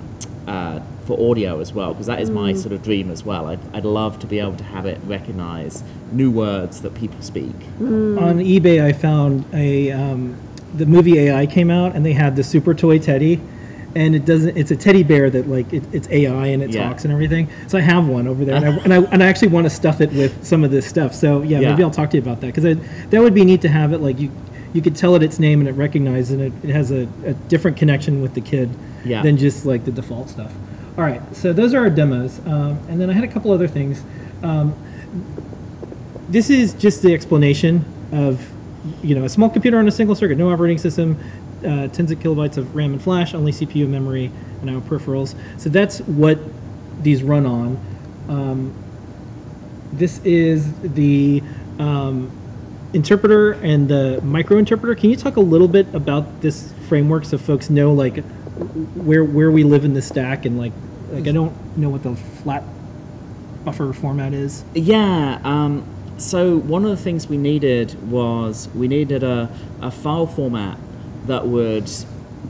uh, for audio as well, because that is my Mm. sort of dream as well. I'd, I'd love to be able to have it recognize new words that people speak. on eBay, I found a um, the movie AI came out, and they had the super toy teddy, and it doesn't. It's a teddy bear that like it, it's AI and it Yeah. talks and everything. So I have one over there, and I, and I and I actually want to stuff it with some of this stuff. So yeah, Yeah. maybe I'll talk to you about that because that would be neat to have it like you. You could tell it its name and it recognizes and it, it has a, a different connection with the kid Yeah. than just like the default stuff. All right, so those are our demos, um, and then I had a couple other things. Um, this is just the explanation of you know a small computer on a single circuit no operating system uh, tens of kilobytes of ram and flash only cpu memory and our peripherals. So that's what these run on. Um, this is the um, interpreter and the micro interpreter can you talk a little bit about this framework so folks know like where where we live in the stack and like like i don't know what the flat buffer format is? Yeah. Um, so one of the things we needed was we needed a, a file format that would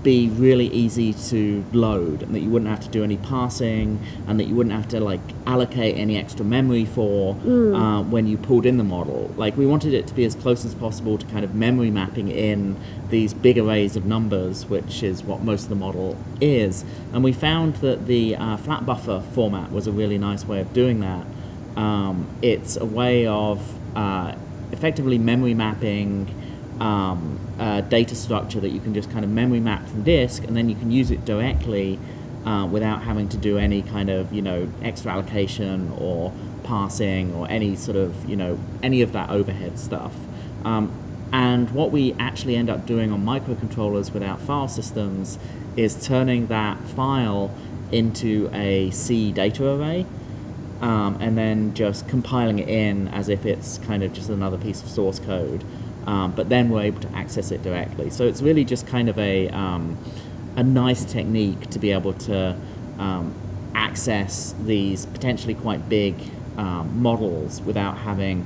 be really easy to load and that you wouldn't have to do any parsing and that you wouldn't have to like allocate any extra memory for uh, when you pulled in the model. Like we wanted it to be as close as possible to kind of memory mapping in these big arrays of numbers which is what most of the model is. And we found that the uh, flat buffer format was a really nice way of doing that um, it's a way of uh, effectively memory mapping um, uh, data structure that you can just kind of memory map from disk, and then you can use it directly uh, without having to do any kind of you know extra allocation or parsing or any sort of you know any of that overhead stuff. Um, and what we actually end up doing on microcontrollers without file systems is turning that file into a C data array um, and then just compiling it in as if it's kind of just another piece of source code. Um, but then we're able to access it directly. So it's really just kind of a, um, a nice technique to be able to um, access these potentially quite big um, models without having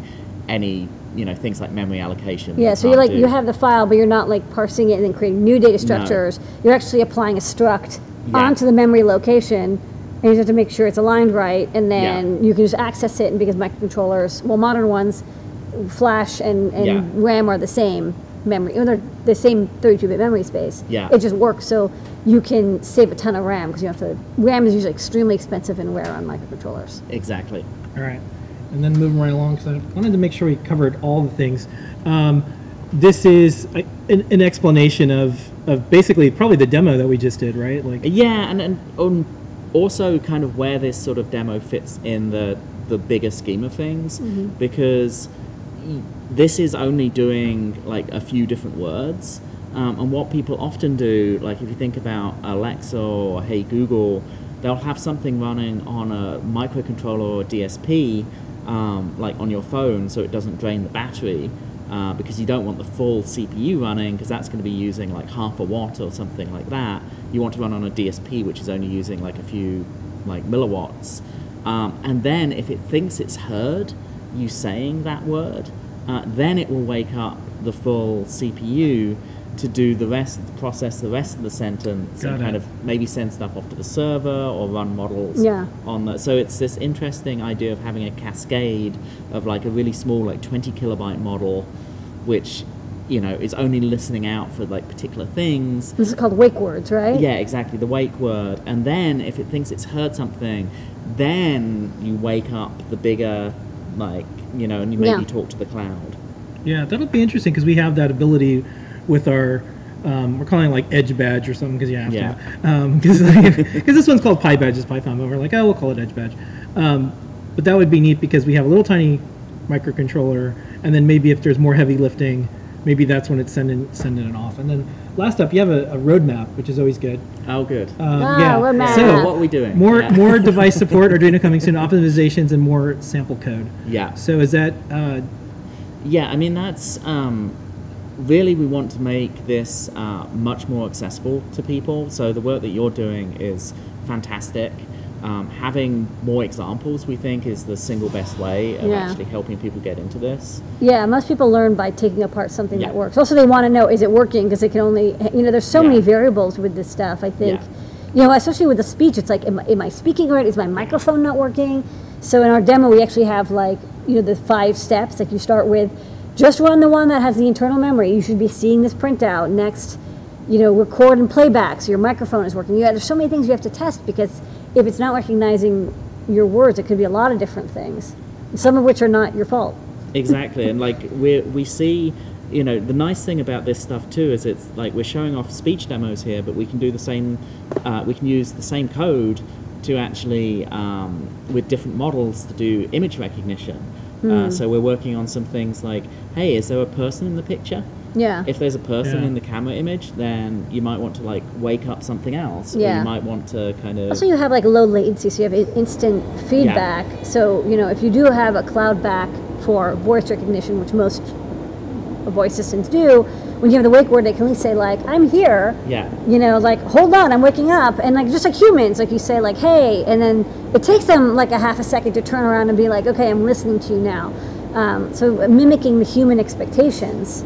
any, you know, things like memory allocation. Yeah, so you like you have the file, but you're not like parsing it and then creating new data structures. No. You're actually applying a struct Yeah. onto the memory location, you just have to make sure it's aligned right, and then you can just access it. And because microcontrollers, well, modern ones, Flash and, and Yeah. RAM are the same memory, well, they're the same 32-bit memory space. Yeah. It just works so you can save a ton of RAM because you have to. RAM is usually extremely expensive and rare on microcontrollers. Exactly. All right, and then moving right along because I wanted to make sure we covered all the things. Um, this is a, an, an explanation of, of basically probably the demo that we just did, right? Like, Yeah, and, and um, also kind of where this sort of demo fits in the the bigger scheme of things, because this is only doing like a few different words. Um, and what people often do, like if you think about Alexa or Hey Google, they'll have something running on a microcontroller or DSP, um, like on your phone, so it doesn't drain the battery. Uh, because you don't want the full CPU running because that's going to be using like half a watt or something like that. You want to run on a DSP which is only using like a few like milliwatts. Um, and then if it thinks it's heard you saying that word, uh, then it will wake up the full CPU to do the rest, process the rest of the sentence, Got and it. kind of maybe send stuff off to the server or run models Yeah. on that. So it's this interesting idea of having a cascade of like a really small, like 20 kilobyte model, which you know is only listening out for like particular things. This is called wake words, right? Yeah, exactly. The wake word, and then if it thinks it's heard something, then you wake up the bigger, like you know, and you maybe Yeah. talk to the cloud. Yeah, that'll be interesting because we have that ability with our. Um, we're calling it like Edge Badge or something because you have Yeah. to. Because this one's called PyBadge, is Python, but we're like, oh, we'll call it Edge Badge. Um, but that would be neat because we have a little tiny microcontroller, and then maybe if there's more heavy lifting, maybe that's when it's sending sending it off. And then last up, you have a, a roadmap, which is always good. Oh, good. Um, Ah, yeah. roadmap. So what are we doing? more Yeah. more device support, Arduino coming soon, optimizations, and more sample code. Yeah. So is that uh, Yeah, I mean that's um, really we want to make this uh, much more accessible to people. So the work that you're doing is fantastic. Um, having more examples, we think, is the single best way of Yeah. actually helping people get into this. Yeah, most people learn by taking apart something Yeah. that works. Also, they want to know is it working because they can only, you know, there's so Yeah. many variables with this stuff. I think, you know, especially with the speech, it's like, am, am I speaking right? Is my microphone not working? So in our demo, we actually have like, you know, the five steps. Like you start with just run the one that has the internal memory. You should be seeing this printout. Next, you know, record and playback so your microphone is working. Yeah, there's so many things you have to test because if it's not recognizing your words, it could be a lot of different things, some of which are not your fault. exactly and like we we see you know the nice thing about this stuff too is it's like we're showing off speech demos here but we can do the same uh, we can use the same code to actually um, with different models to do image recognition uh, so we're working on some things like hey is there a person in the picture Yeah. if there's a person Yeah. in the camera image then you might want to like wake up something else or Yeah. you might want to kind of Also, you have like low latency, so you have instant feedback. So, you know, if you do have a cloud back for voice recognition, which most voice systems do, when you have the wake word, they can at least say, like, I'm here. yeah You know, like, hold on, I'm waking up. And like, just like humans, like you say, like, hey, and then it takes them like a half a second to turn around and be like, okay, I'm listening to you now. Um, so mimicking the human expectations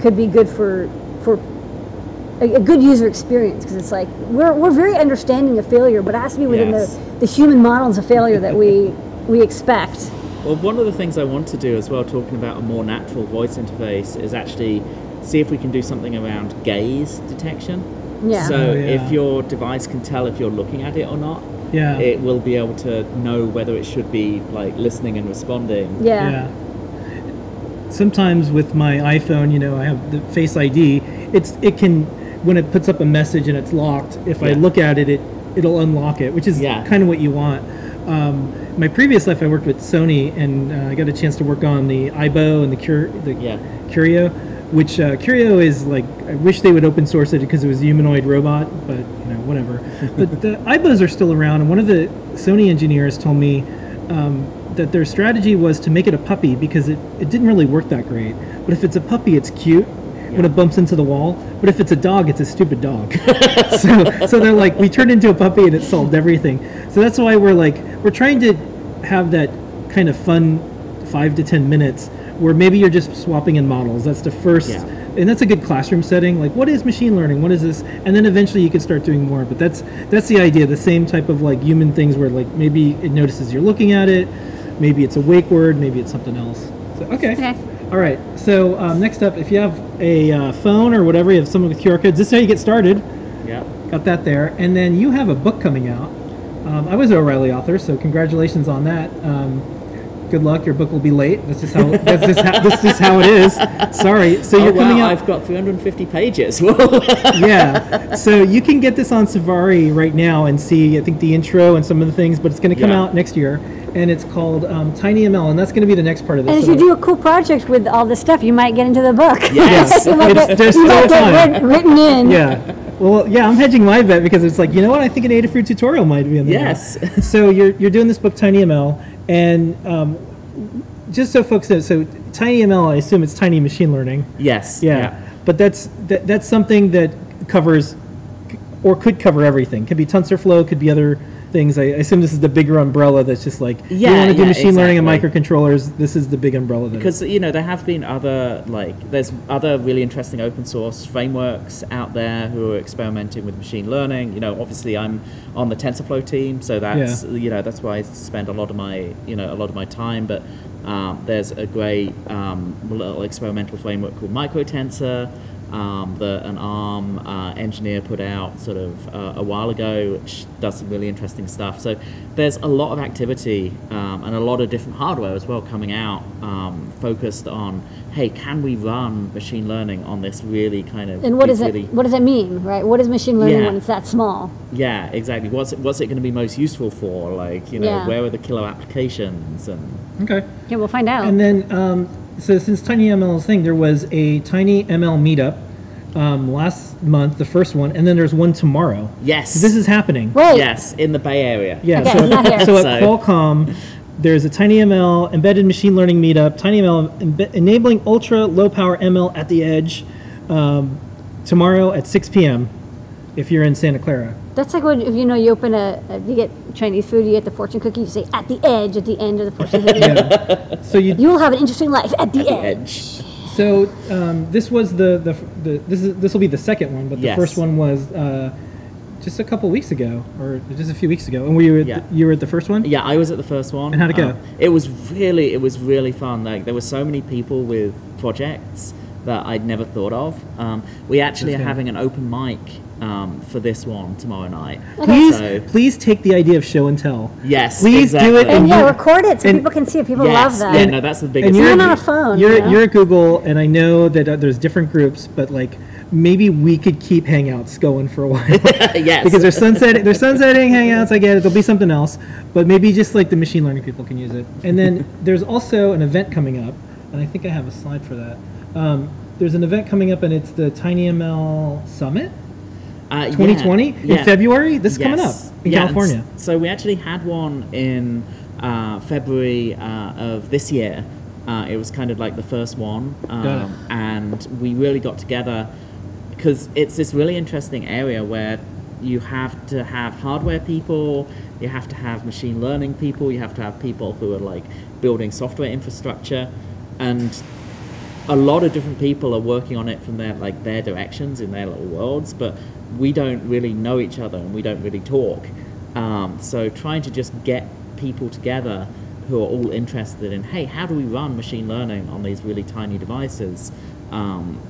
could be good for, for a, a good user experience because it's like we're, we're very understanding of failure, but it has to be within Yes. the, the human models of failure that we we expect. Well, one of the things I want to do as well, talking about a more natural voice interface, is actually see if we can do something around gaze detection. Yeah. So Oh, yeah. if your device can tell if you're looking at it or not, yeah it will be able to know whether it should be like listening and responding. yeah. Yeah. Sometimes with my iPhone, you know, I have the Face ID. It's it can when it puts up a message and it's locked. If I look at it, it it'll unlock it, which is Yeah. kind of what you want. Um, my previous life, I worked with Sony, and uh, I got a chance to work on the AIBO and the Cur- the Yeah. QRIO, which uh, QRIO is like I wish they would open source it because it was a humanoid robot, but you know whatever. but the AIBOs are still around, and one of the Sony engineers told me um, that their strategy was to make it a puppy because it, it didn't really work that great. But if it's a puppy, it's cute when it bumps into the wall. But if it's a dog, it's a stupid dog. so so they're like we turned into a puppy and it solved everything. So that's why we're like we're trying to have that kind of fun five to ten minutes where maybe you're just swapping in models. That's the first Yeah. and that's a good classroom setting. Like what is machine learning? What is this? And then eventually you can start doing more. But that's that's the idea. The same type of like human things where like maybe it notices you're looking at it, maybe it's a wake word, maybe it's something else. So okay. Okay. All right. So um, next up, if you have a uh, phone or whatever, you have someone with QR codes. This is how you get started. Yeah. Got that there. And then you have a book coming out. Um, I was an O'Reilly author, so congratulations on that. Um, good luck. Your book will be late. That's just how. that's just how, that's just how it is. Sorry. So Oh you're coming out. I've got 350 pages. Whoa. yeah. So you can get this on Safari right now and see. I think the intro and some of the things, but it's going to come Yeah. out next year, and it's called um, TinyML, and that's going to be the next part of this. And if you do a cool project with all this stuff, you might get into the book. Yes. you might get, there's you still might get time. written in. yeah. Well, yeah, I'm hedging my bet because it's like, you know what? I think an Adafruit tutorial might be in there. Yes. so you're, you're doing this book, TinyML, and um, just so folks know, so TinyML, I assume it's tiny machine learning. Yes. Yeah, but that's that, that's something that covers or could cover everything. Could be TensorFlow, could be other things. I, I assume this is the bigger umbrella that's just like yeah, you want to do yeah, machine learning and microcontrollers. This is the big umbrella. Because you know there have been other like there's other really interesting open source frameworks out there who are experimenting with machine learning you know obviously i'm on the tensorflow team so that's Yeah. you know that's why i spend a lot of my you know a lot of my time but um, there's a great um, little experimental framework called uTensor um, that an ARM uh, engineer put out sort of uh, a while ago, which does some really interesting stuff. So there's a lot of activity um, and a lot of different hardware as well coming out, um, focused on, hey, can we run machine learning on this really kind of And what, is these does it what does it mean, right? What is machine learning Yeah. when it's that small? yeah, exactly. What's it, what's it going to be most useful for? Like, you know, Yeah. where are the killer applications and okay. Yeah, we'll find out. And then, um, so since Tiny TinyML's thing, there was a TinyML meetup um, last month, the first one, and then there's one tomorrow. yes, This is happening. Wait, yes in the Bay Area. Yeah. Okay, so, not here. so at So- Qualcomm, there's a TinyML embedded machine learning meetup. TinyML embe- enabling ultra low power ML at the edge um, tomorrow at 6 p.m. If you're in Santa Clara. that's like when if you know you open a, a you get Chinese food, you get the fortune cookie, you say at the edge, at the end of the fortune cookie. So you You will have an interesting life at the, The edge. edge. So um, this was the, the the this is this will be the second one, but the Yes. first one was uh, just a couple weeks ago, or just a few weeks ago. And were you at Yeah. the, you were at the first one? Yeah, I was at the first one. And how'd it go? Um, it was really, it was really fun. Like there were so many people with projects that I'd never thought of. Um, we actually That's are good. having an open mic um, for this one tomorrow night. Please, So, please take the idea of show and tell. yes, please do it exactly. And yeah, record it so and- people can see it. People yes, love that. Yeah, no, that's the biggest. And thing. you're Even on a phone, You're you know? you're at Google, and I know that uh, there's different groups, but like maybe we could keep Hangouts going for a while. yes, because there's sunsetting, there's sunsetting Hangouts. I get it. There'll be something else, but maybe just like the machine learning people can use it. And then there's also an event coming up, and I think I have a slide for that. Um, there's an event coming up, and it's the TinyML Summit Uh, yeah, 2020 in yeah. February. This is coming up in Yeah, California. So we actually had one in uh, February uh, of this year. Uh, it was kind of like the first one, um, and we really got together because it's this really interesting area where you have to have hardware people, you have to have machine learning people, you have to have people who are like building software infrastructure, and a lot of different people are working on it from their like their directions in their little worlds, but we don't really know each other and we don't really talk. Um, so trying to just get people together who are all interested in, hey, how do we run machine learning on these really tiny devices? Um,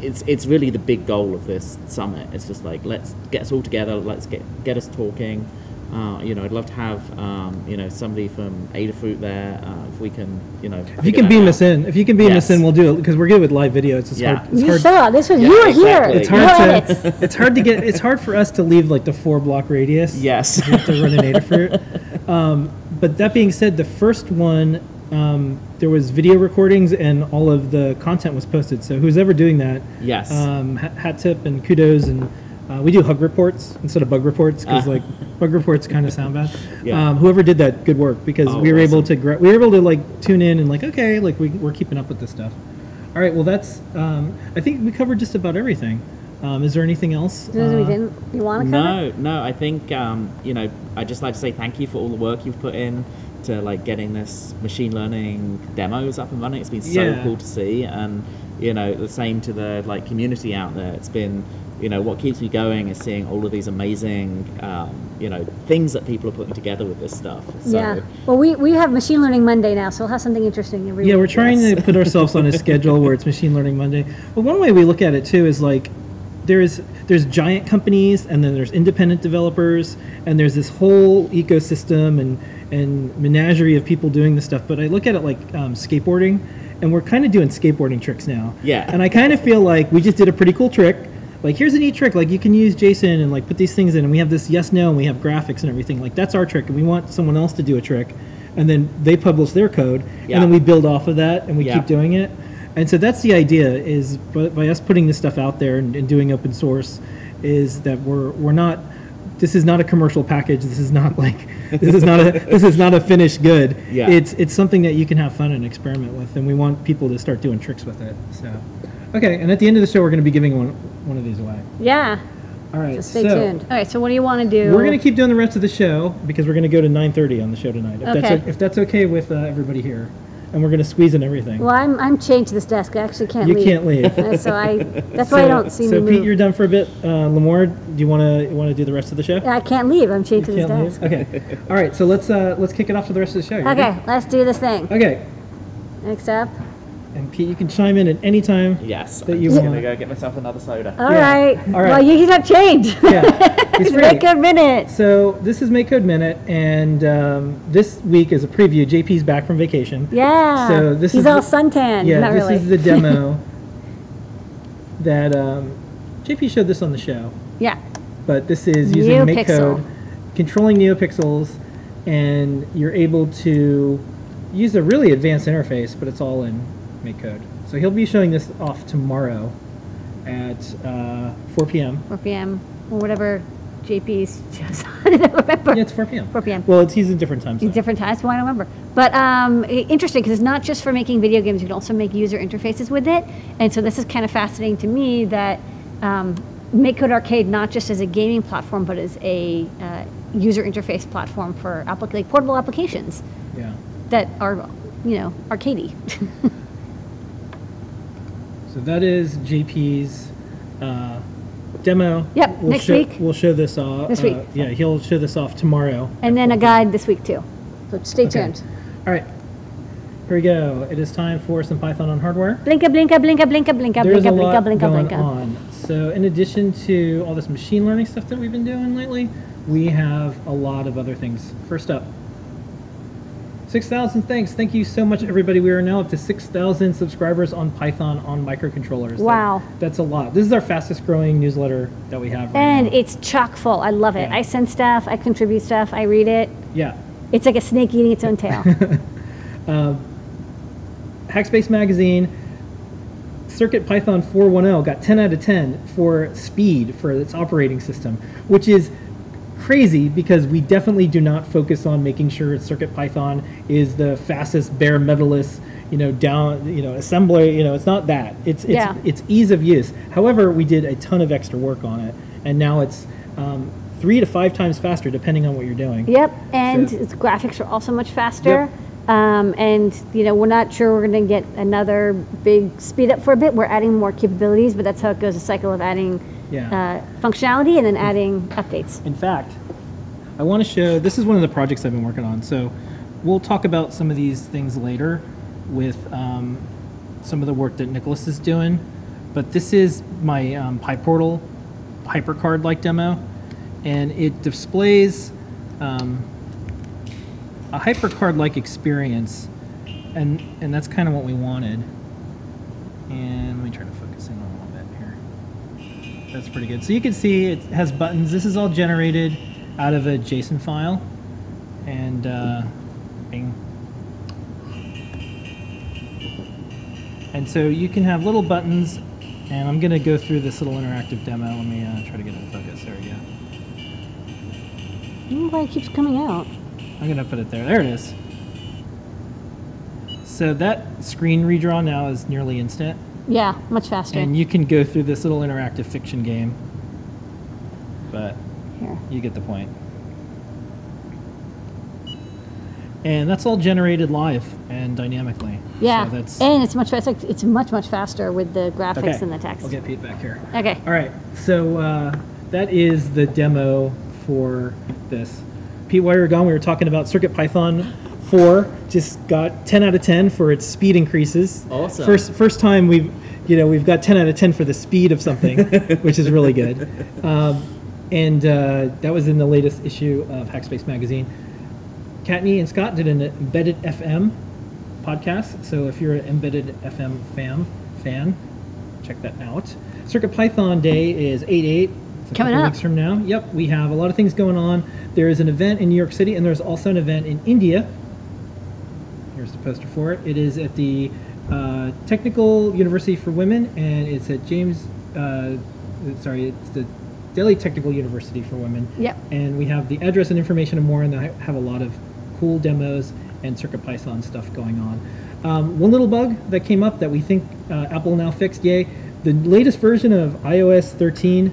it's it's really the big goal of this summit. It's just like let's get us all together, let's get get us talking. Uh, you know, I'd love to have um, you know somebody from Adafruit there uh, if we can you know. If you can beam us in, if you can beam us Yes. in, we'll do it because we're good with live video. It's just Yeah. hard. It's you hard. saw this was Yeah, you were exactly. here. It's hard edits. to. It's hard to get. It's hard for us to leave like the four block radius. Yes. To run an Adafruit. Um, but that being said, the first one, um, there was video recordings and all of the content was posted. So who's ever doing that? Yes. Um, hat tip and kudos and. Uh, we do hug reports instead of bug reports because Ah. like bug reports kind of sound bad. Yeah. Um, whoever did that, good work because Oh, we were able to gra- we were able to like tune in and like okay like we, we're keeping up with this stuff. All right, well that's um, I think we covered just about everything. Um, is there anything else? As we Uh, didn't. You want to cover? No, no. I think um, you know. I'd just like to say thank you for all the work you've put in to like getting this machine learning demos up and running. It's been so Yeah. cool to see, and you know the same to the like community out there. It's been you know what keeps me going is seeing all of these amazing um, you know things that people are putting together with this stuff. So, yeah. Well, we, we have Machine Learning Monday now, so we'll have something interesting every Yeah, week. we're trying Yes. to put ourselves on a schedule where it's Machine Learning Monday. But one way we look at it too is like there's there's giant companies and then there's independent developers and there's this whole ecosystem and and menagerie of people doing this stuff. But I look at it like um, skateboarding, and we're kind of doing skateboarding tricks now. Yeah. And I kind of feel like we just did a pretty cool trick. Like here's a neat trick. Like you can use JSON and like put these things in, and we have this yes no, and we have graphics and everything. Like that's our trick, and we want someone else to do a trick, and then they publish their code, Yeah. and then we build off of that, and we Yeah. keep doing it. And so that's the idea is by, by us putting this stuff out there and, and doing open source, is that we're we're not this is not a commercial package. This is not like this is not a this is not a finished good. Yeah. It's it's something that you can have fun and experiment with, and we want people to start doing tricks with it. So, okay. And at the end of the show, we're going to be giving one one of these away. Yeah. All right. So stay so tuned. All right. So what do you want to do? We're going to keep doing the rest of the show because we're going to go to 9:30 on the show tonight. If that's Okay. o- if that's okay with uh, everybody here, and we're going to squeeze in everything. Well, I'm I'm chained to this desk. I actually can't leave. you leave. can't leave. Uh, so I that's why I don't see so me Pete, move. you're done for a bit. Uh, Limor, do you want to want to do the rest of the show? I can't leave. I'm chained to this Can't desk. leave? Okay. All right. So let's uh, let's kick it off to the rest of the show. You ready? Okay, let's do this thing. Okay. Next up. And Pete, you can chime in at any time. Yes. That I'm you just want. gonna go get myself another soda. All Yeah. right. All right. Well, you he's not change. Yeah. It's. Make a minute. So this is Make Code Minute, and um, this week is a preview. JP's back from vacation. Yeah. So this he's is all the- suntan. Yeah, not this really. is the demo that um, JP showed this on the show. yeah. but this is using NeoPixel. MakeCode, controlling NeoPixels, and you're able to use a really advanced interface, but it's all in MakeCode. So he'll be showing this off tomorrow at uh, 4 p.m. 4 p.m. or whatever JP's shows. I don't remember. Yeah, it's 4 p.m. 4 p.m. Well, it's he's in different times. different times. Why I don't remember. But um, interesting because it's not just for making video games. You can also make user interfaces with it. And so this is kind of fascinating to me that um, Make Code Arcade not just as a gaming platform, but as a uh, user interface platform for applic- like portable applications Yeah. that are, you know, arcadey. So that is JP's uh, demo. Yep, We'll next show- week. We'll show this off. This uh, week. Yeah, he'll show this off tomorrow. and then a guide this week too. So stay Okay. tuned. All right. Here we go. It is time for some Python on hardware. Blinka, blinka, blinka, blinka, blinka, There's blinka, a blinka, lot blinka, going blinka. on. So in addition to all this machine learning stuff that we've been doing lately, we have a lot of other things. First up, 6,000 thanks. Thank you so much, everybody. We are now up to 6,000 subscribers on Python on microcontrollers. That- Wow. that's a lot. This is our fastest growing newsletter that we have right And now. it's chock full. I love it. Yeah. I send stuff, I contribute stuff, I read it. yeah. It's like a snake eating its own tail. Uh, Hackspace Magazine, Circuit Python 410 got 10 out of 10 for speed for its operating system, which is crazy because we definitely do not focus on making sure Circuit Python is the fastest bare metalist, you know, down, you know, assembler, you know, it's not that. It's it's Yeah. it's ease of use. However, we did a ton of extra work on it, and now it's um, three to five times faster depending on what you're doing. Yep, and So- its graphics are also much faster. Um, and you know, we're not sure we're going to get another big speed up for a bit. We're adding more capabilities, but that's how it goes—a cycle of adding Yeah. uh, functionality and then adding updates. In fact, I want to show this is one of the projects I've been working on. So we'll talk about some of these things later with um, some of the work that Nicholas is doing. But this is my um, PyPortal HyperCard like demo, and it displays um, a HyperCard like experience, and, and that's kind of what we wanted. And let me try to focus in on a little bit here. That's pretty good. So you can see it has buttons. This is all generated out of a JSON file. And uh, bing. And so you can have little buttons. And I'm going to go through this little interactive demo. Let me uh, try to get it in focus. There we go. I don't know why it keeps coming out. I'm going to put it there. There it is. So that screen redraw now is nearly instant. Yeah, much faster. And you can go through this little interactive fiction game. But Here. You get the point. And that's all generated live and dynamically. Yeah, So that's and it's much faster. It's much much faster with the graphics okay. and the text. I'll get Pete back here. Okay. All right. So uh, that is the demo for this. Pete, while you were gone, we were talking about Circuit Python 4. Just got 10 out of 10 for its speed increases. Awesome. First first time we've you know we've got 10 out of 10 for the speed of something, which is really good. Um, and uh, that was in the latest issue of Hackspace Magazine. Kattni and Scott did an embedded FM podcast. So if you're an embedded FM fan, fan, check that out. Circuit Python Day is 8-8. It's a Coming up. weeks from now. Yep, we have a lot of things going on. There is an event in New York City, and there's also an event in India. Here's the poster for it. It is at the uh, Technical University for Women, and it's at James. Uh, sorry, it's the Delhi Technical University for Women. Yep. And we have the address and information and more, and I have a lot of cool demos and CircuitPython stuff going on. Um, one little bug that came up that we think uh, Apple now fixed, yay, the latest version of iOS 13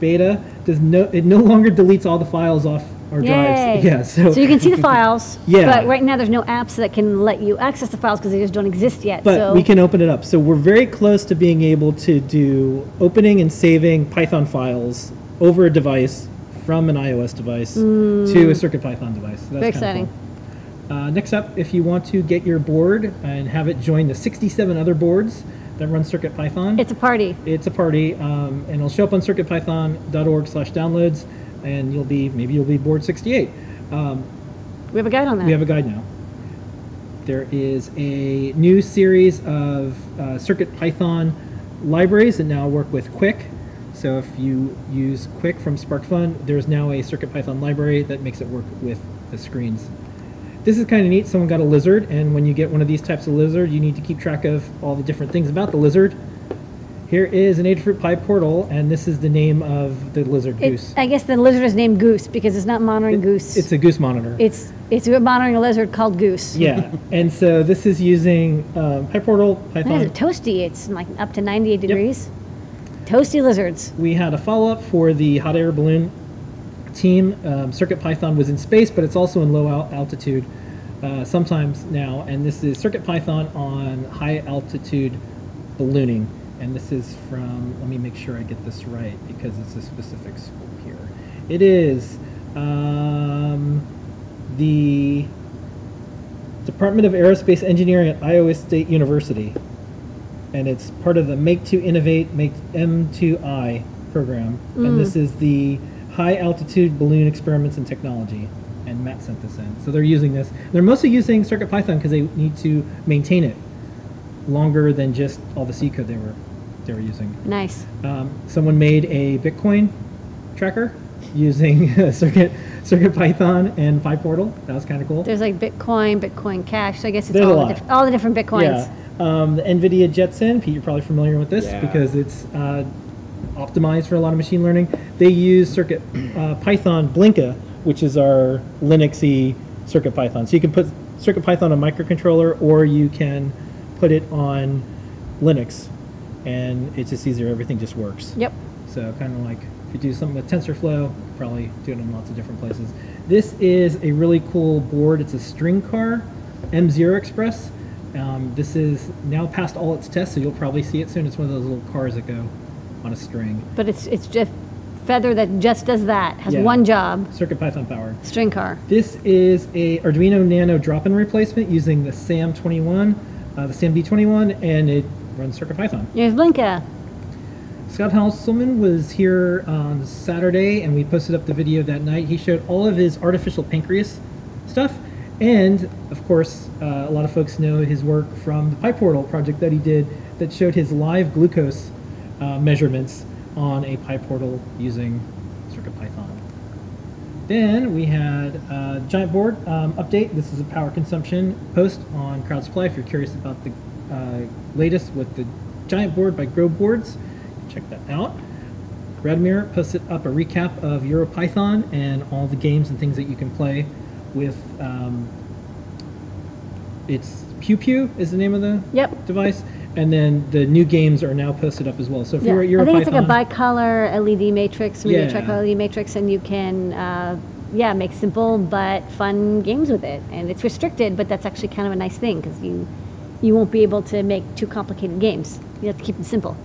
beta does no, it no longer deletes all the files off our Yay. drives. Yeah, so, So you can see the files. Yeah. But right now, there's no apps that can let you access the files because they just don't exist yet. but so we can open it up. So we're very close to being able to do opening and saving Python files over a device from an iOS device to a CircuitPython device. So that's Very exciting. cool. Uh, next up, if you want to get your board and have it join the 67 other boards that run CircuitPython, it's a party. it's a party, um, and it'll show up on circuitpython.org/downloads, and you'll be maybe you'll be board 68. Um, We have a guide on that. we have a guide now. There is a new series of uh, CircuitPython libraries that now work with Qwiic. So if you use Qwiic from SparkFun, there's now a Circuit Python library that makes it work with the screens. This is kind of neat. Someone got a lizard, and when you get one of these types of lizard, you need to keep track of all the different things about the lizard. Here is an Adafruit PyPortal, and this is the name of the lizard It- goose. I guess the lizard is named Goose because it's not monitoring Goose. It's a goose monitor. it's it's monitoring a lizard called Goose. yeah, and so this is using um, PyPortal, That is Python. a toasty. It's like up to 98 degrees. Toasty lizards. We had a follow-up for the hot air balloon team. Um, CircuitPython was in space, but it's also in low al- altitude uh, sometimes now. And this is Circuit Python on high altitude ballooning. And this is from, let me make sure I get this right because it's a specific school here. It is um, the Department of Aerospace Engineering at Iowa State University and it's part of the Make to Innovate, Make M2I program. And this is the High Altitude Balloon Experiments and Technology. And Matt sent this in. So they're using this. They're mostly using Circuit Python because they need to maintain it longer than just all the C code they were they were using. Nice. Um, someone made a Bitcoin tracker using Circuit Circuit Python and PyPortal. That was kind of cool. There's like Bitcoin, Bitcoin Cash. So I guess it's There's a all lot. the, diff- all the different Bitcoins. Yeah. Um, the NVIDIA Jetson, Pete, you're probably familiar with this Yeah. because it's uh, optimized for a lot of machine learning. They use Circuit uh, Python Blinka, which is our Linuxy Circuit Python. So you can put Circuit Python on a microcontroller or you can put it on Linux and it's just easier. Everything just works. Yep. So kind of like if you do something with TensorFlow, probably do it in lots of different places. This is a really cool board. It's a string car, M0 Express. Um, this is now past all its tests, so you'll probably see it soon. It's one of those little cars that go on a string. But it's it's just feather that just does that. Has Yeah. one job. Circuit Python power. String car. This is a Arduino Nano drop-in replacement using the SAM21, uh, the SAMD21, and it runs CircuitPython. Here's Blinka. Scott Hanselman was here on Saturday, and we posted up the video that night. He showed all of his artificial pancreas stuff, and of course, uh, a lot of folks know his work from the PyPortal project that he did that showed his live glucose uh, measurements on a PyPortal using CircuitPython. Then we had a giant board um, update. This is a power consumption post on Crowd Supply. If you're curious about the uh, latest with the giant board by Groboards, check that out. Radomir posted up a recap of EuroPython and all the games and things that you can play with. Um, it's Pew Pew is the name of the Yep. device, and then the new games are now posted up as well. So if Yeah. you're I at think it's like a EuroPython, bicolor LED matrix, Yeah. tricolor LED matrix, and you can, uh, yeah, make simple but fun games with it. And it's restricted, but that's actually kind of a nice thing because you you won't be able to make too complicated games. You have to keep them simple.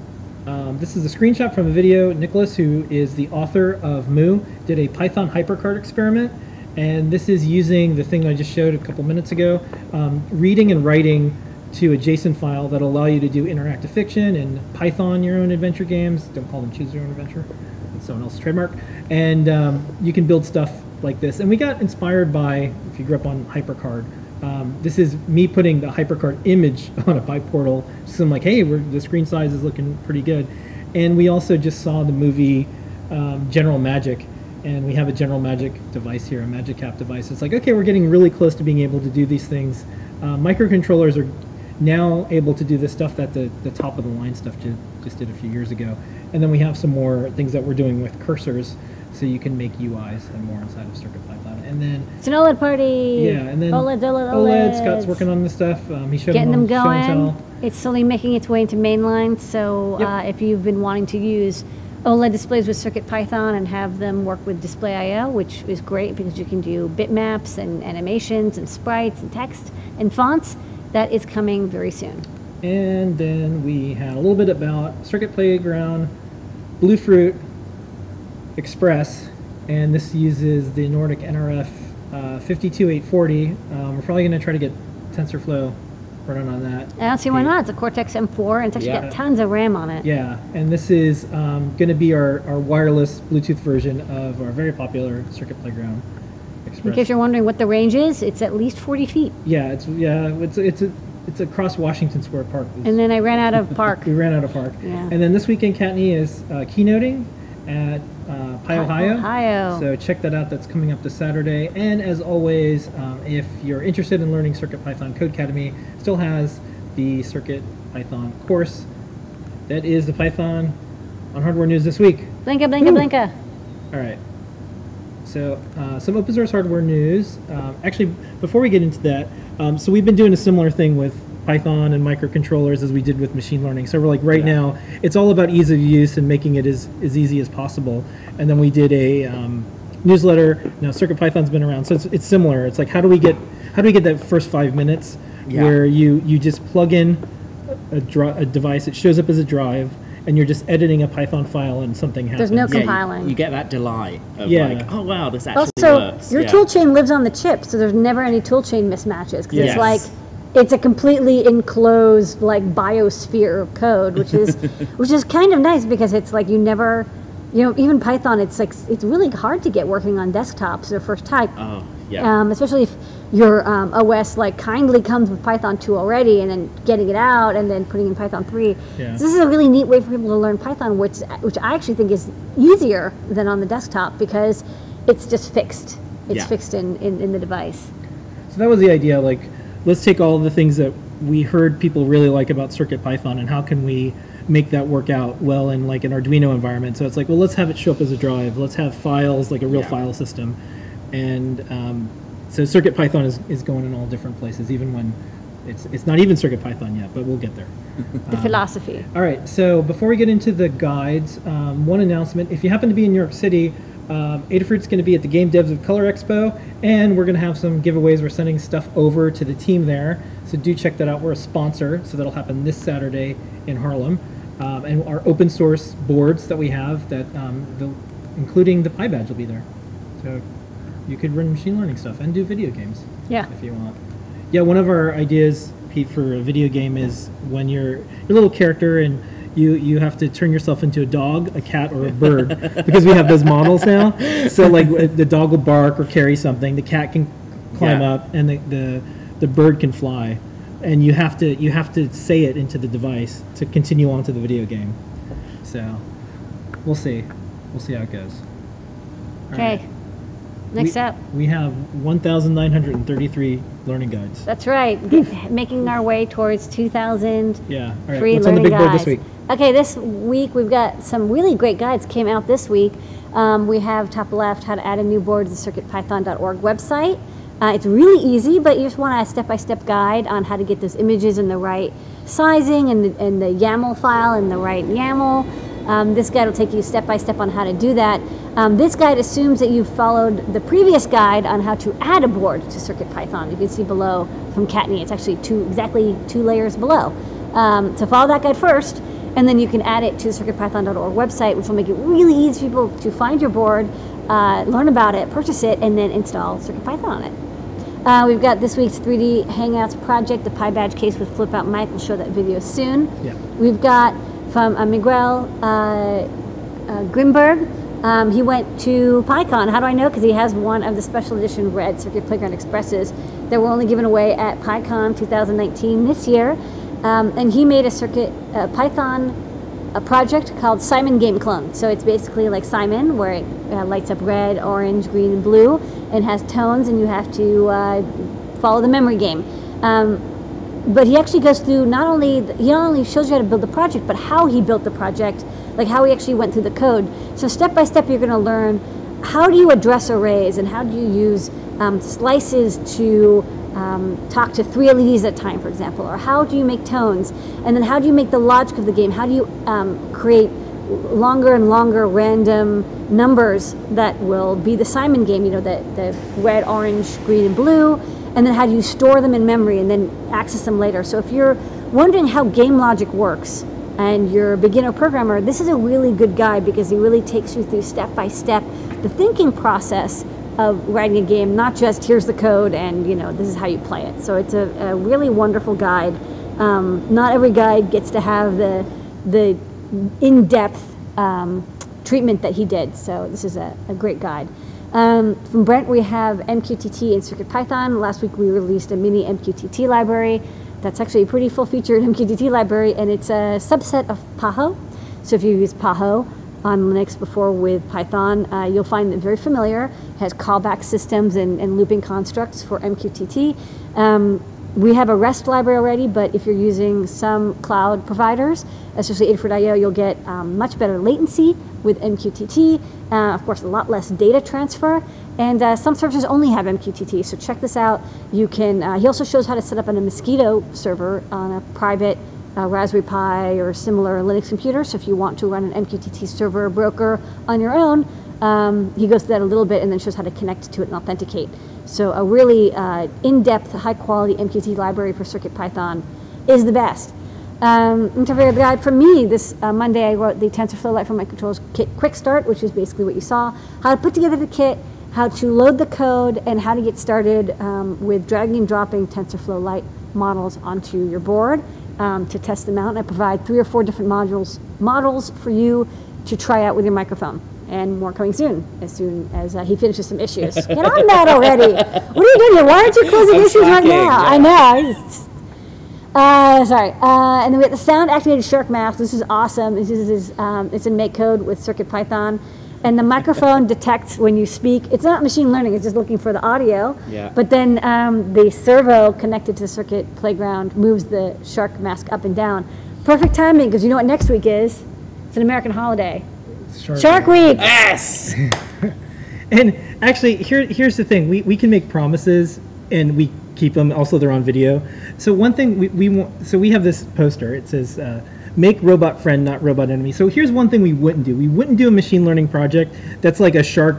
Um, this is a screenshot from a video. Nicholas, who is the author of Mu, did a Python hypercard experiment. And this is using the thing I just showed a couple minutes ago, um, reading and writing to a JSON file that'll allow you to do interactive fiction and Python your own adventure games. Don't call them choose your own adventure. It's someone else's trademark. And um, you can build stuff like this. And we got inspired by, if you grew up on HyperCard, um, this is me putting the HyperCard image on a PyPortal. So I'm like, hey, the screen size is looking pretty good. And we also just saw the movie um, General Magic, and we have a General Magic device here, a Magic Cap device. It's like, okay, we're getting really close to being able to do these things. Uh, microcontrollers are now able to do this stuff that the, the top of the line stuff ju- just did a few years ago. and then we have some more things that we're doing with cursors, so you can make UIs and more inside of Circuit CircuitPython. And then It's an OLED party. yeah, and then OLEDs, OLED, OLED, Scott's working on this stuff. Um, he showed Getting them, them going. It's slowly making its way into mainline. So Yep. uh, if you've been wanting to use OLED displays with Circuit CircuitPython and have them work with Display displayio, which is great because you can do bitmaps and animations and sprites and text and fonts, that is coming very soon. And then we had a little bit about Circuit Playground, Bluefruit Express, and this uses the Nordic NRF uh, 52840. Um, we're probably going to try to get TensorFlow running on that. I don't see why not. It's a Cortex M4 and it's actually Yeah. got tons of RAM on it. Yeah, and this is um, going to be our, our wireless Bluetooth version of our very popular Circuit Playground Express. In case you're wondering what the range is, it's at least 40 feet. yeah, it's yeah, it's it's a it's across Washington Square Park. And then I ran out of park. we ran out of park. Yeah. And then this weekend, Kattni is uh, keynoting at uh, PyOhio. Ohio. So check that out. That's coming up this Saturday. And as always, um, if you're interested in learning Circuit Python, Codecademy still has the Circuit Python course. That is the Python on hardware news this week. Blinka, blinka, Woo. blinka. All right. So uh, some open source hardware news. Um, actually, before we get into that, um, so we've been doing a similar thing with Python and microcontrollers as we did with machine learning. So we're like right Yeah. now, it's all about ease of use and making it as, as easy as possible. And then we did a um, newsletter. Now Circuit Python's been around, so it's, it's similar. It's like how do we get how do we get that first five minutes Yeah. where you you just plug in a, dri- a device, it shows up as a drive, and you're just editing a Python file and something happens. There's no Yeah, you- compiling. You, get that delight of Yeah. like, oh wow, this actually Also, works. your Yeah. tool chain lives on the chip, so there's never any tool chain mismatches because Yes. it's like it's a completely enclosed like biosphere of code, which is which is kind of nice because it's like you never, you know, even Python, it's like it's really hard to get working on desktops or first type. Oh yeah. Um, especially if your um, OS like kindly comes with Python 2 already, and then getting it out and then putting in Python 3. Yeah. So this is a really neat way for people to learn Python, which which I actually think is easier than on the desktop because it's just fixed. It's Yeah. fixed in, in, in the device. So that was the idea. Like, let's take all the things that we heard people really like about Circuit Python, and how can we make that work out well in like an Arduino environment? So it's like, well, let's have it show up as a drive. Let's have files like a real Yeah. file system, and um, so Circuit Python is, is going in all different places, even when it's it's not even Circuit Python yet, but we'll get there. The philosophy. All right, so before we get into the guides, um, one announcement. If you happen to be in New York City, um, Adafruit's going to be at the Game Devs of Color Expo, and we're going to have some giveaways. We're sending stuff over to the team there, so do check that out. We're a sponsor, so that'll happen this Saturday in Harlem. Um, and our open source boards that we have, that um, the, including the PyBadge, will be there. So you could run machine learning stuff and do video games Yeah. if you want. Yeah, one of our ideas, Pete, for a video game is when you're your little character and you you have to turn yourself into a dog, a cat, or a bird because we have those models now. So like the dog will bark or carry something, the cat can climb Yeah. up, and the, the the bird can fly, and you have to you have to say it into the device to continue on to the video game. So we'll see, we'll see how it goes. Okay. right. Next we, up. we have 1,933 learning guides. That's right. Making our way towards 2,000 Yeah. All right. free What's on the learning big board this week? Okay, this week we've got some really great guides came out this week. Um, we have top left how to add a new board to the circuitpython.org website. Uh, it's really easy, but you just want a step-by-step guide on how to get those images in the right sizing and the, and the YAML file in the right YAML. Um, this guide will take you step by step on how to do that. Um, this guide assumes that you've followed the previous guide on how to add a board to CircuitPython. You can see below from Kattni, it's actually two exactly two layers below. Um, so follow that guide first, and then you can add it to the CircuitPython.org website, which will make it really easy for people to find your board, uh, learn about it, purchase it, and then install CircuitPython on it. Uh, we've got this week's 3D Hangouts project, the PyBadge case with Flip Out Mike. We'll show that video soon. Yeah. We've got from uh, Miguel uh, uh, Grimberg. Um, he went to PyCon. How do I know? Because he has one of the special edition red Circuit Playground Expresses that were only given away at PyCon 2019 this year. Um, and he made a Circuit uh, Python a project called Simon Game Clone. So it's basically like Simon, where it uh, lights up red, orange, green, and blue, and has tones, and you have to uh, follow the memory game. Um, but he actually goes through not only he not only shows you how to build the project, but how he built the project like how he actually went through the code. So step by step, you're going to learn how do you address arrays and how do you use um, slices to um, talk to three LEDs at a time, for example, or how do you make tones, and then how do you make the logic of the game? How do you um, create longer and longer random numbers that will be the Simon game, you know, the, the red, orange, green, and blue, and then how do you store them in memory and then access them later. So if you're wondering how game logic works and you're a beginner programmer, this is a really good guide because it really takes you through step by step the thinking process of writing a game, not just here's the code and you know this is how you play it. So it's a, a really wonderful guide. Um, not every guide gets to have the the in-depth um, treatment that he did. So this is a, a great guide. Um, from Brent, we have MQTT and CircuitPython. Last week we released a mini MQTT library. That's actually a pretty full-featured MQTT library, and it's a subset of Paho. So if you use Paho on Linux before with Python, uh, you'll find it very familiar. It has callback systems and, and looping constructs for MQTT. Um, we have a REST library already, but if you're using some cloud providers, especially Adafruit.io, you'll get um, much better latency with MQTT. Uh, of course, a lot less data transfer. And uh, some services only have MQTT, so check this out. You can. Uh, he also shows how to set up on a Mosquitto server on a private uh, Raspberry Pi or similar Linux computer. So if you want to run an MQTT server broker on your own, um, he goes through that a little bit and then shows how to connect to it and authenticate. So a really uh, in-depth, high-quality MQTT library for CircuitPython is the best. Um, the guide, for me, this uh, Monday I wrote the TensorFlow Lite for Microcontrollers Kit Quick Start, which is basically what you saw, how to put together the kit, how to load the code, and how to get started um, with dragging and dropping TensorFlow Lite models onto your board um, to test them out. And I provide three or four different modules models for you to try out with your microphone and more coming soon, as soon as uh, he finishes some issues. Get on that already! What are you doing here? Why aren't you closing I'm issues right now? yeah. I know. Uh, sorry. Uh, and then we have the sound activated shark mask. This is awesome. This is um, it's in MakeCode with CircuitPython. And the microphone detects when you speak. It's not machine learning, it's just looking for the audio. Yeah. But then um, the servo connected to the circuit playground moves the shark mask up and down. Perfect timing because you know what next week is? It's an American holiday. Shark Shark Week! Yes. And actually, here here's the thing: we, we can make promises, and we keep them. Also, they're on video. So one thing we, we want. So we have this poster. It says, uh, "Make robot friend, not robot enemy." So here's one thing we wouldn't do: we wouldn't do a machine learning project that's like a shark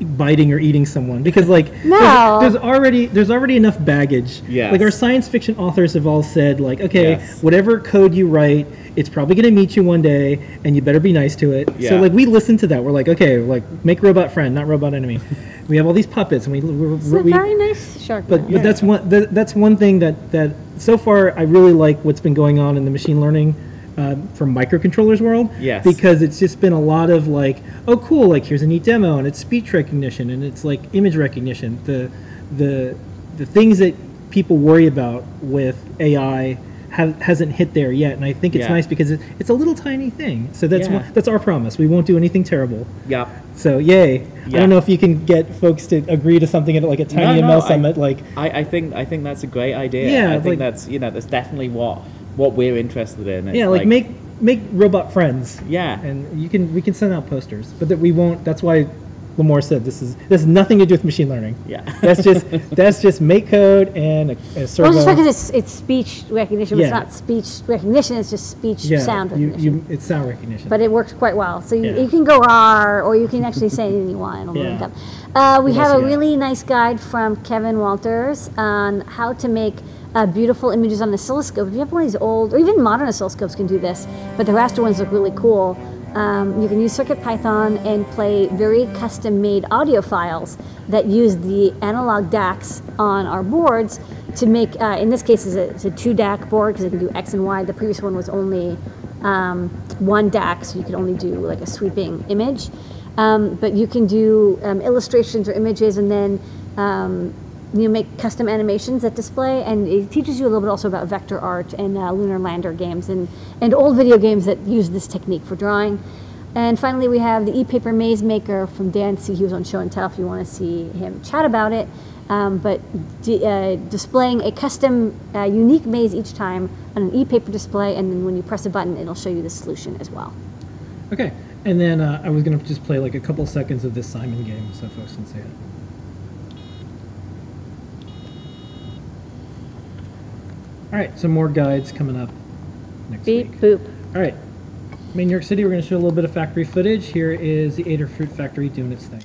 biting or eating someone because like No. there's, there's already there's already enough baggage Yes. like our science fiction authors have all said like okay Yes. whatever code you write it's probably going to meet you one day and you better be nice to it yeah. so like we listen to that we're like okay like make robot friend not robot enemy we have all these puppets and we, we, It's we very nice shark but, mask. but that's one that, that's one thing that that so far I really like what's been going on in the machine learning uh, from microcontrollers world Yes. because it's just been a lot of like oh cool like here's a neat demo and it's speech recognition and it's like image recognition the the the things that people worry about with AI have, hasn't hit there yet and I think it's Yeah. nice because it, it's a little tiny thing so that's Yeah. one, that's our promise we won't do anything terrible Yep. so yay I don't know if you can get folks to agree to something at like a tiny No, no, ML I- summit like I, I think I think that's a great idea. Yeah, I think like- that's you know that's definitely what what we're interested in. It's Yeah, like, make make robot friends. Yeah. and you can we can send out posters, but that we won't. That's why Limor said this is this has nothing to do with machine learning. Yeah. that's just that's just make code and a, a servo. Well, just because it's, it's speech recognition, but Yeah. it's not speech recognition, it's just speech yeah, sound recognition. you it's sound recognition. but it works quite well. So you, Yeah. you can go R, or you can actually say anything you want. It'll Yeah. up. Uh, we have a really nice guide from Kevin Walters on how to make uh, beautiful images on an oscilloscope. If you have one of these old, or even modern oscilloscopes can do this, but the raster ones look really cool. Um, you can use CircuitPython and play very custom-made audio files that use the analog DACs on our boards to make. Uh, in this case, it's a, it's a two DAC board because it can do X and Y. The previous one was only um, one DAC, so you could only do like a sweeping image. Um, but you can do um, illustrations or images, and then um, you make custom animations that display. And it teaches you a little bit also about vector art and uh, lunar lander games and and old video games that use this technique for drawing. And finally, we have the e-paper maze maker from Dan C. He was on Show and Tell if you want to see him chat about it. Um, but uh, displaying a custom, uh, unique maze each time on an e-paper display, and then when you press a button, it'll show you the solution as well. Okay, and then uh, I was gonna just play like a couple seconds of this Simon game so folks can see it. All right, some more guides coming up next Beep week. boop. All right, Main New York City. We're gonna show a little bit of factory footage. Here is the Adafruit factory doing its thing.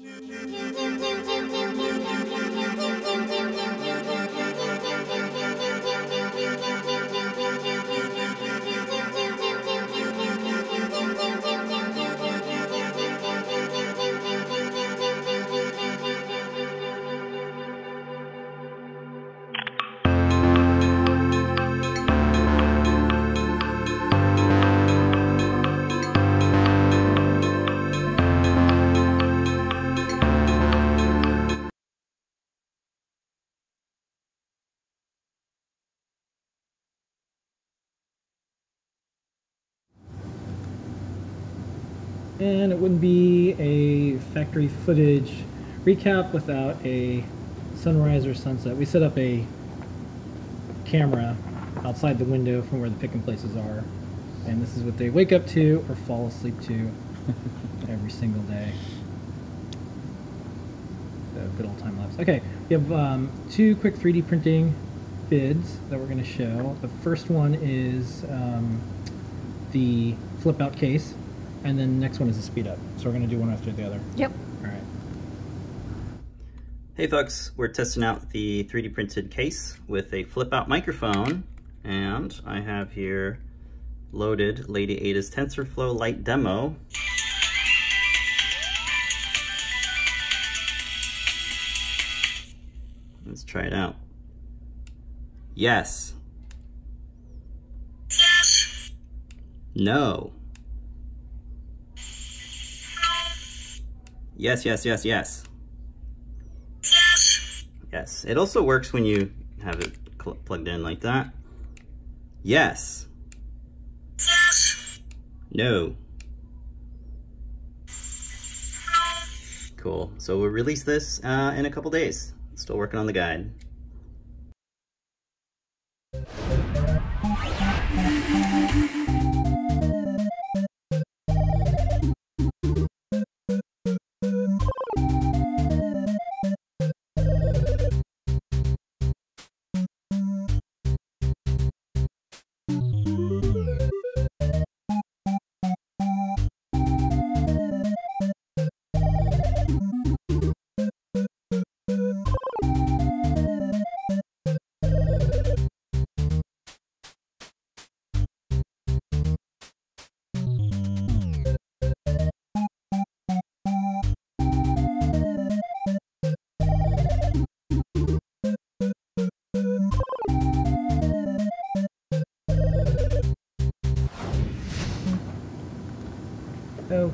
new, new, new, new, new, new, new. Wouldn't be a factory footage recap without a sunrise or sunset. We set up a camera outside the window from where the picking places are. And this is what they wake up to or fall asleep to every single day. So good old time lapse. Okay, we have um, two quick 3D printing bids that we're going to show. The first one is um, the flip out case, and then the next one is a speed up. So we're going to do one after the other. Yep. All right. Hey folks, we're testing out the 3D printed case with a flip out microphone and I have here loaded Lady Ada's TensorFlow Lite demo. Let's try it out. Yes. No. Yes, yes, yes, yes. Yes, it also works when you have it plugged in like that. Yes. No. Cool. So we'll release this uh, in a couple days. Still working on the guide.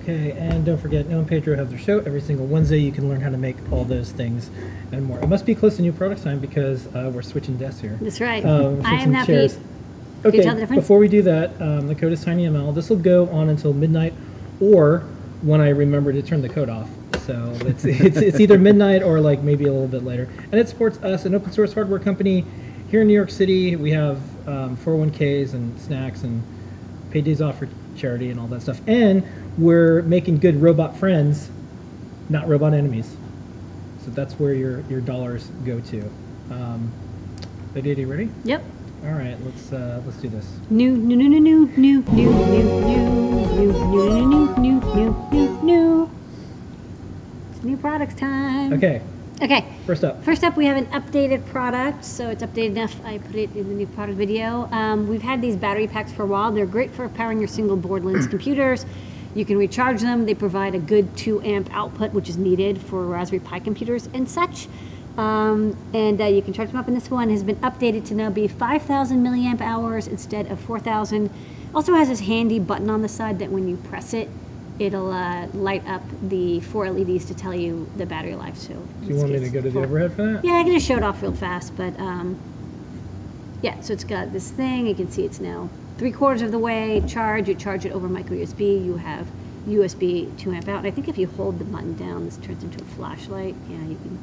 Okay, and don't forget, Noe and Pedro have their show every single Wednesday. You can learn how to make all those things and more. It must be close to new product time because uh, we're switching desks here. That's right. Um, I am not chairs. Okay, tell the difference? before we do that, um, the code is TinyML. This will go on until midnight or when I remember to turn the code off. So it's, it's, it's either midnight or like maybe a little bit later. And it supports us, an open source hardware company here in New York City. We have um, 401ks and snacks and paid days off for charity and all that stuff. And we're making good robot friends, not robot enemies. So that's where your, your dollars go to. Um, you ready? Yep. All right, let's uh, let's do this. New, new, new, new, new, new, new, new, new, new, new, new, new, new, new, new. It's new products time. Okay, Okay. first up. First up, we have an updated product. So it's updated enough. I put it in the new product video. Um, we've had these battery packs for a while. They're great for powering your single board Linux computers. You can recharge them. They provide a good 2 amp output, which is needed for Raspberry Pi computers and such. Um, and uh, you can charge them up. And this one has been updated to now be 5,000 milliamp hours instead of 4,000. Also has this handy button on the side that when you press it, it'll uh, light up the four LEDs to tell you the battery life. So Do you want me to go to the overhead for that? yeah, I can just show it off real fast, but um, yeah, so it's got this thing. You can see it's now three quarters of the way charged. You charge it over micro USB. You have USB 2 amp out. And I think if you hold the button down, this turns into a flashlight. Yeah, you can,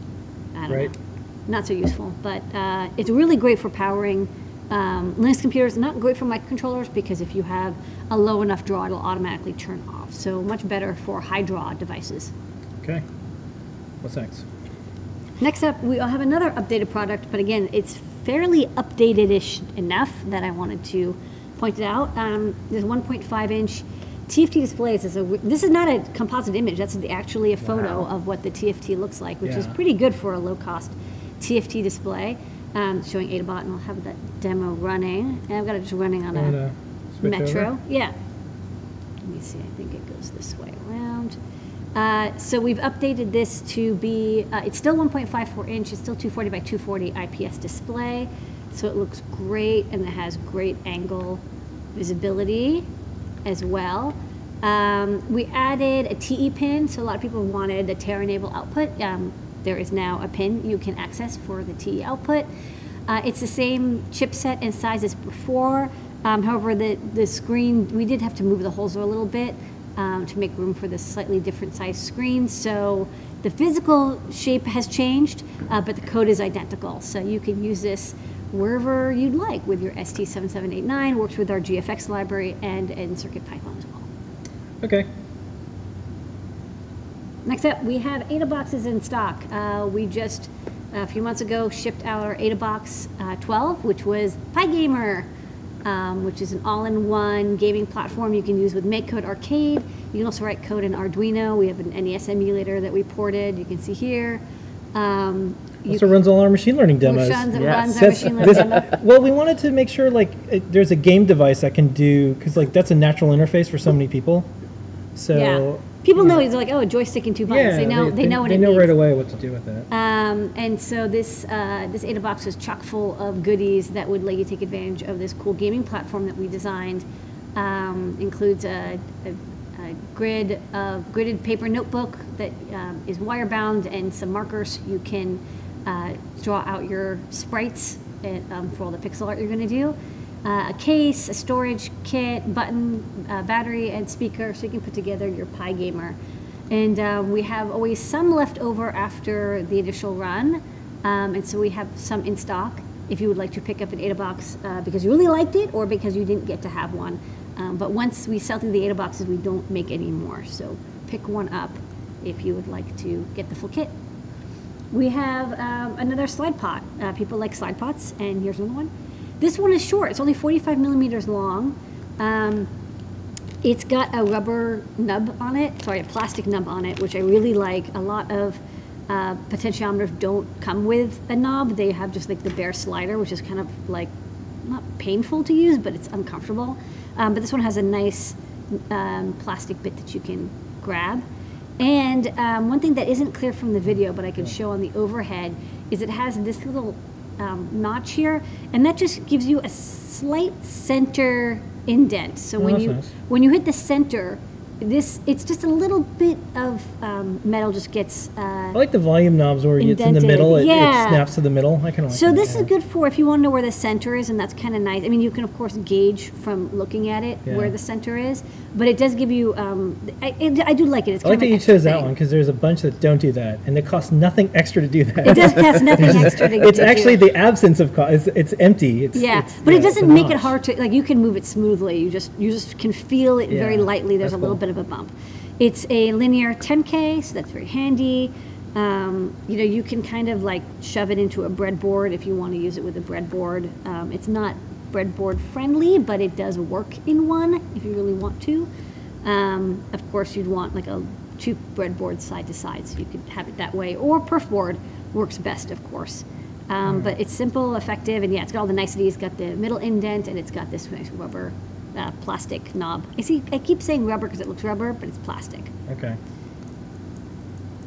I don't Right. know. Not so useful, but uh, it's really great for powering um, Linux computers. Not great for microcontrollers because if you have a low enough draw, it'll automatically turn off. So much better for high draw devices. Okay. What's next? Next up, we have another updated product, but again, it's fairly updated-ish enough that I wanted to point it out. Um, there's 1.5 inch TFT displays. Is a, this is not a composite image. That's actually a photo Wow. of what the TFT looks like, which is pretty good for a low-cost TFT display. Um, showing Adabot, and we'll have that demo running. And I've got it just running on a Metro. over? Yeah. Let me see. I think it goes this way around. Uh, so we've updated this to be. Uh, it's still 1.54 inch. It's still 240 by 240 IPS display. So it looks great, and it has great angle visibility as well. Um, we added a TE pin, so a lot of people wanted the tear enable output. Um, there is now a pin you can access for the TE output. Uh, it's the same chipset and size as before. Um, however, the, the screen, we did have to move the holes a little bit um, to make room for this slightly different size screen. So the physical shape has changed, uh, but the code is identical. So you can use this wherever you'd like with your ST7789, works with our GFX library and in CircuitPython as well. Okay. Next up, we have AdaBoxes in stock. Uh, we just, a few months ago, shipped our AdaBox uh, 12, which was PyGamer, um, which is an all-in-one gaming platform you can use with MakeCode Arcade. You can also write code in Arduino. We have an NES emulator that we ported. You can see here. Um, you Also runs all our machine learning demos. Which runs, Yes. runs our machine learning this- demo. well, we wanted to make sure like it, there's a game device that can do because like that's a natural interface for so many people. So yeah. People know it's like, oh, a joystick and two buttons. yeah, they know they, know what they it know means. right away what to do with it. Um, and so this uh, this AdaBox was chock full of goodies that would let you take advantage of this cool gaming platform that we designed. Um, includes a, a, a grid of gridded paper notebook that um, is wire bound and some markers. You can uh, draw out your sprites and, um, for all the pixel art you're going to do. Uh, a case, a storage kit, button, uh, battery, and speaker, so you can put together your PyGamer. And um, we have always some left over after the initial run. Um, and so we have some in stock if you would like to pick up an AdaBox uh, because you really liked it or because you didn't get to have one. Um, but once we sell through the AdaBoxes, we don't make any more. So pick one up if you would like to get the full kit. We have um, another slide pot. Uh, people like slide pots, and here's another one. This one is short. It's only 45 millimeters long. Um, it's got a rubber nub on it, sorry, a plastic nub on it, which I really like. A lot of uh, potentiometers don't come with a knob. They have just like the bare slider, which is kind of like not painful to use, but it's uncomfortable. Um, but this one has a nice um, plastic bit that you can grab. And um, one thing that isn't clear from the video, but I can show on the overhead, is it has this little um, notch here, and that just gives you a slight center indent. So Oh, when you nice. when you hit the center, this, it's just a little bit of um, metal just gets, I uh, like the volume knobs where it's in the middle. It, Yeah. it snaps to the middle. I kind of like so this yeah. is good for if you want to know where the center is, and that's kind of nice. I mean, you can of course gauge from looking at it Yeah. where the center is, but it does give you, um, I, it, I do like it. It's I like that you chose that one because there's a bunch that don't do that, and it costs nothing extra to do that. It does cost nothing extra to it's to actually do. the absence of cost. It's, it's empty. It's, Yeah, it's- but it doesn't make it hard to like. You can move it smoothly. You just you just can feel it very lightly. There's that's a little cool. bit of a bump. It's a linear 10K, so that's very handy. Um, you know, you can kind of like shove it into a breadboard if you want to use it with a breadboard. Um, it's not breadboard friendly, but it does work in one if you really want to. Um, of course, you'd want like a two breadboards side to side, so you could have it that way. Or perf board works best, of course. Um, But it's simple, effective, and yeah, it's got all the niceties. It's got the middle indent, and it's got this nice rubber uh, plastic knob. I see. I keep saying rubber because it looks rubber, but it's plastic. Okay.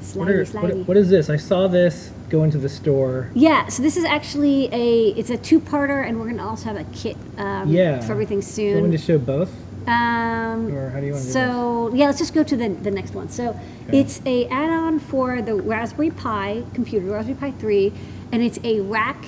Slidey, What, are, slidey. what, what is this? I saw this go into the store. Yeah, so this is actually a it's a two-parter, and we're gonna also have a kit um, Yeah. for everything Do you want soon. me to show both? Um, Or how do you wanna do so yeah, let's just go to the, the next one. So Okay. it's a add-on for the Raspberry Pi computer, Raspberry Pi 3, and it's a rack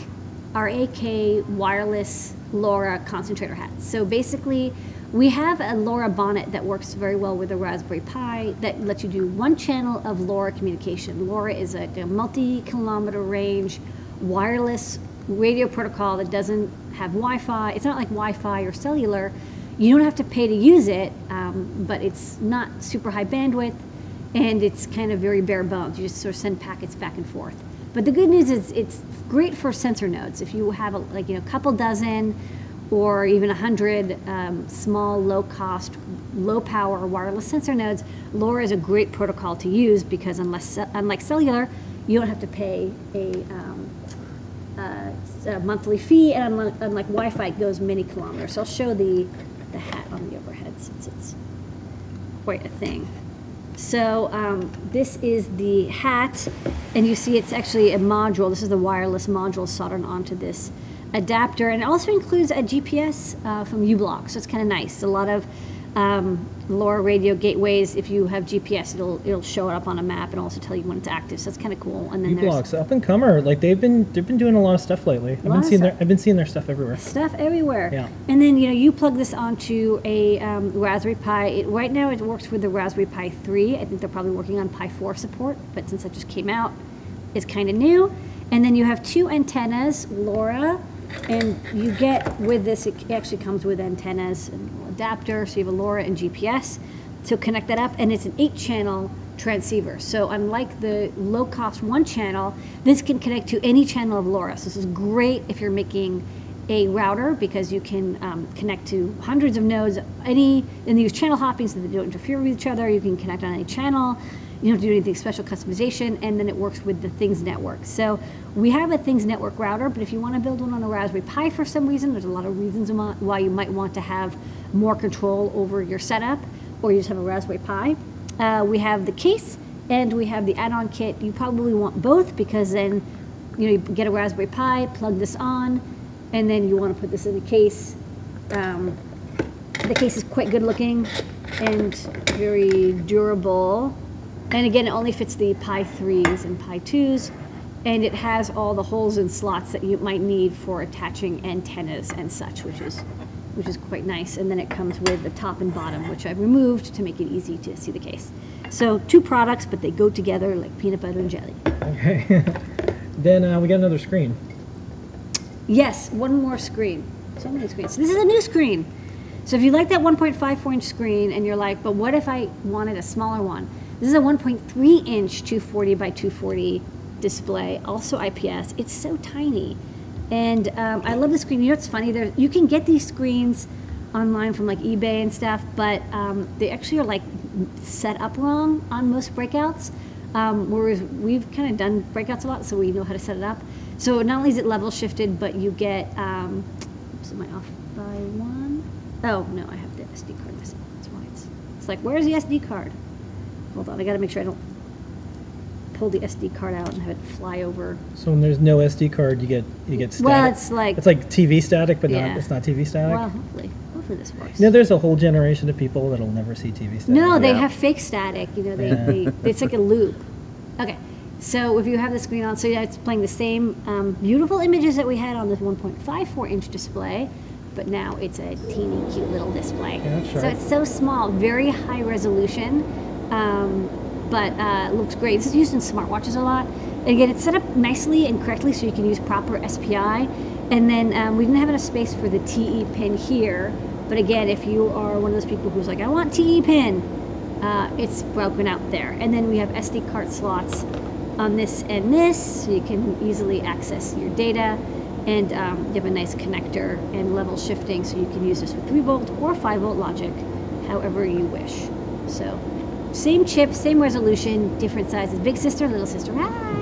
RAK wireless LoRa concentrator hat. So basically, we have a LoRa bonnet that works very well with the Raspberry Pi that lets you do one channel of LoRa communication. LoRa is a, a multi-kilometer range wireless radio protocol that doesn't have Wi-Fi. It's not like Wi-Fi or cellular. You don't have to pay to use it, um, but it's not super high bandwidth, and it's kind of very bare bones. You just sort of send packets back and forth. But the good news is it's great for sensor nodes. If you have a, like you know a couple dozen or even a hundred um, small, low-cost, low-power wireless sensor nodes, LoRa is a great protocol to use because unless unlike cellular, you don't have to pay a um, uh, a monthly fee, and unlike, unlike Wi-Fi, it goes many kilometers. So I'll show the the hat on the overhead since it's quite a thing. So um, this is the hat, and you see it's actually a module. This is the wireless module soldered onto this adapter, and it also includes a GPS uh, from u-blox, so it's kind of nice. A lot of um, LoRa radio gateways, if you have GPS, it'll it'll show it up on a map and also tell you when it's active. So it's kind of cool. And then there's u-blox, up and comer. Like they've been they've been doing a lot of stuff lately. I've been seeing their stuff. I've been seeing their stuff everywhere. stuff everywhere. Yeah. And then you know you plug this onto a um, Raspberry Pi. It, right now it works with the Raspberry Pi 3. I think they're probably working on Pi 4 support, but since that just came out, it's kind of new. And then you have two antennas, LoRa, and you get with this. It actually comes with antennas and adapter, so you have a LoRa and GPS. to connect that up, and it's an eight-channel transceiver. So unlike the low-cost one-channel, this can connect to any channel of LoRa. So this is great if you're making a router because you can um, connect to hundreds of nodes. Any and use channel hopping so they don't interfere with each other. You can connect on any channel. You don't do anything special customization, and then it works with the Things network. So we have a Things network router, but if you want to build one on a Raspberry Pi for some reason, there's a lot of reasons why you might want to have more control over your setup, or you just have a Raspberry Pi. Uh, we have the case and we have the add-on kit. You probably want both because then you know you get a Raspberry Pi, plug this on, and then you want to put this in a case. Um, the case is quite good looking and very durable. And again, it only fits the Pi 3s and Pi 2s, and it has all the holes and slots that you might need for attaching antennas and such, which is which is quite nice. And then it comes with the top and bottom, which I've removed to make it easy to see the case. So two products, but they go together like peanut butter and jelly. Okay. then uh, we got another screen. Yes, one more screen. So many screens. So this is a new screen. So if you like that 1.54 inch screen and you're like, but what if I wanted a smaller one? This is a 1.3 inch 240 by 240 display, also IPS. It's so tiny. And um, I love the screen. You know what's funny? There, you can get these screens online from like eBay and stuff, but um, they actually are like set up wrong on most breakouts. Um, whereas we've kind of done breakouts a lot, so we know how to set it up. So not only is it level shifted, but you get, um, oops, am I off by one? Oh, no, I have the SD card missing. That's why it's, it's like, where's the SD card? Hold on, I gotta make sure I don't pull the SD card out and have it fly over. So when there's no SD card, you get you get static. Well, it's like- it's like TV static, but Yeah. not it's not TV static. Well, hopefully, hopefully. hopefully this works. You know, there's a whole generation of people that'll never see TV static. No, they Yeah. have fake static. You know, they, Yeah. they it's like a loop. Okay, so if you have the screen on, so yeah, it's playing the same um, beautiful images that we had on the 1.54 inch display, but now it's a teeny cute little display. Yeah, that's so it's so small, very high resolution, um, but uh, looks great. This is used in smartwatches a lot. And again, it's set up nicely and correctly so you can use proper SPI. And then um, we didn't have enough space for the TE pin here. But again, if you are one of those people who's like, I want TE pin, uh, it's broken out there. And then we have SD card slots on this and this, so you can easily access your data. And um, you have a nice connector and level shifting, so you can use this with 3 volt or 5 volt logic, however you wish. So, same chip, same resolution, different sizes. Big sister, little sister, hi!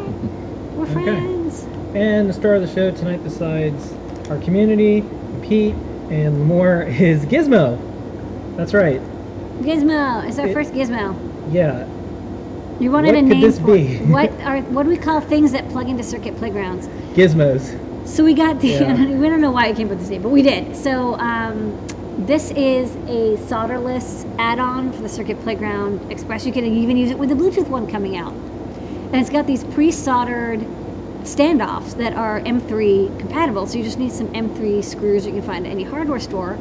We're friends. And the star of the show tonight, besides our community, Pete, and more, is Gizmo. That's right. Gizmo, it's our It- first Gizmo. Yeah. You wanted What a name this for be? it. What are what do we call things that plug into circuit playgrounds? Gizmos. So we got the. Yeah. we don't know why I came up with this name, but we did. So um, this is a solderless add-on for the Circuit Playground Express. You can even use it with the Bluetooth one coming out, and it's got these pre-soldered standoffs that are M3 compatible. So you just need some M3 screws you can find at any hardware store,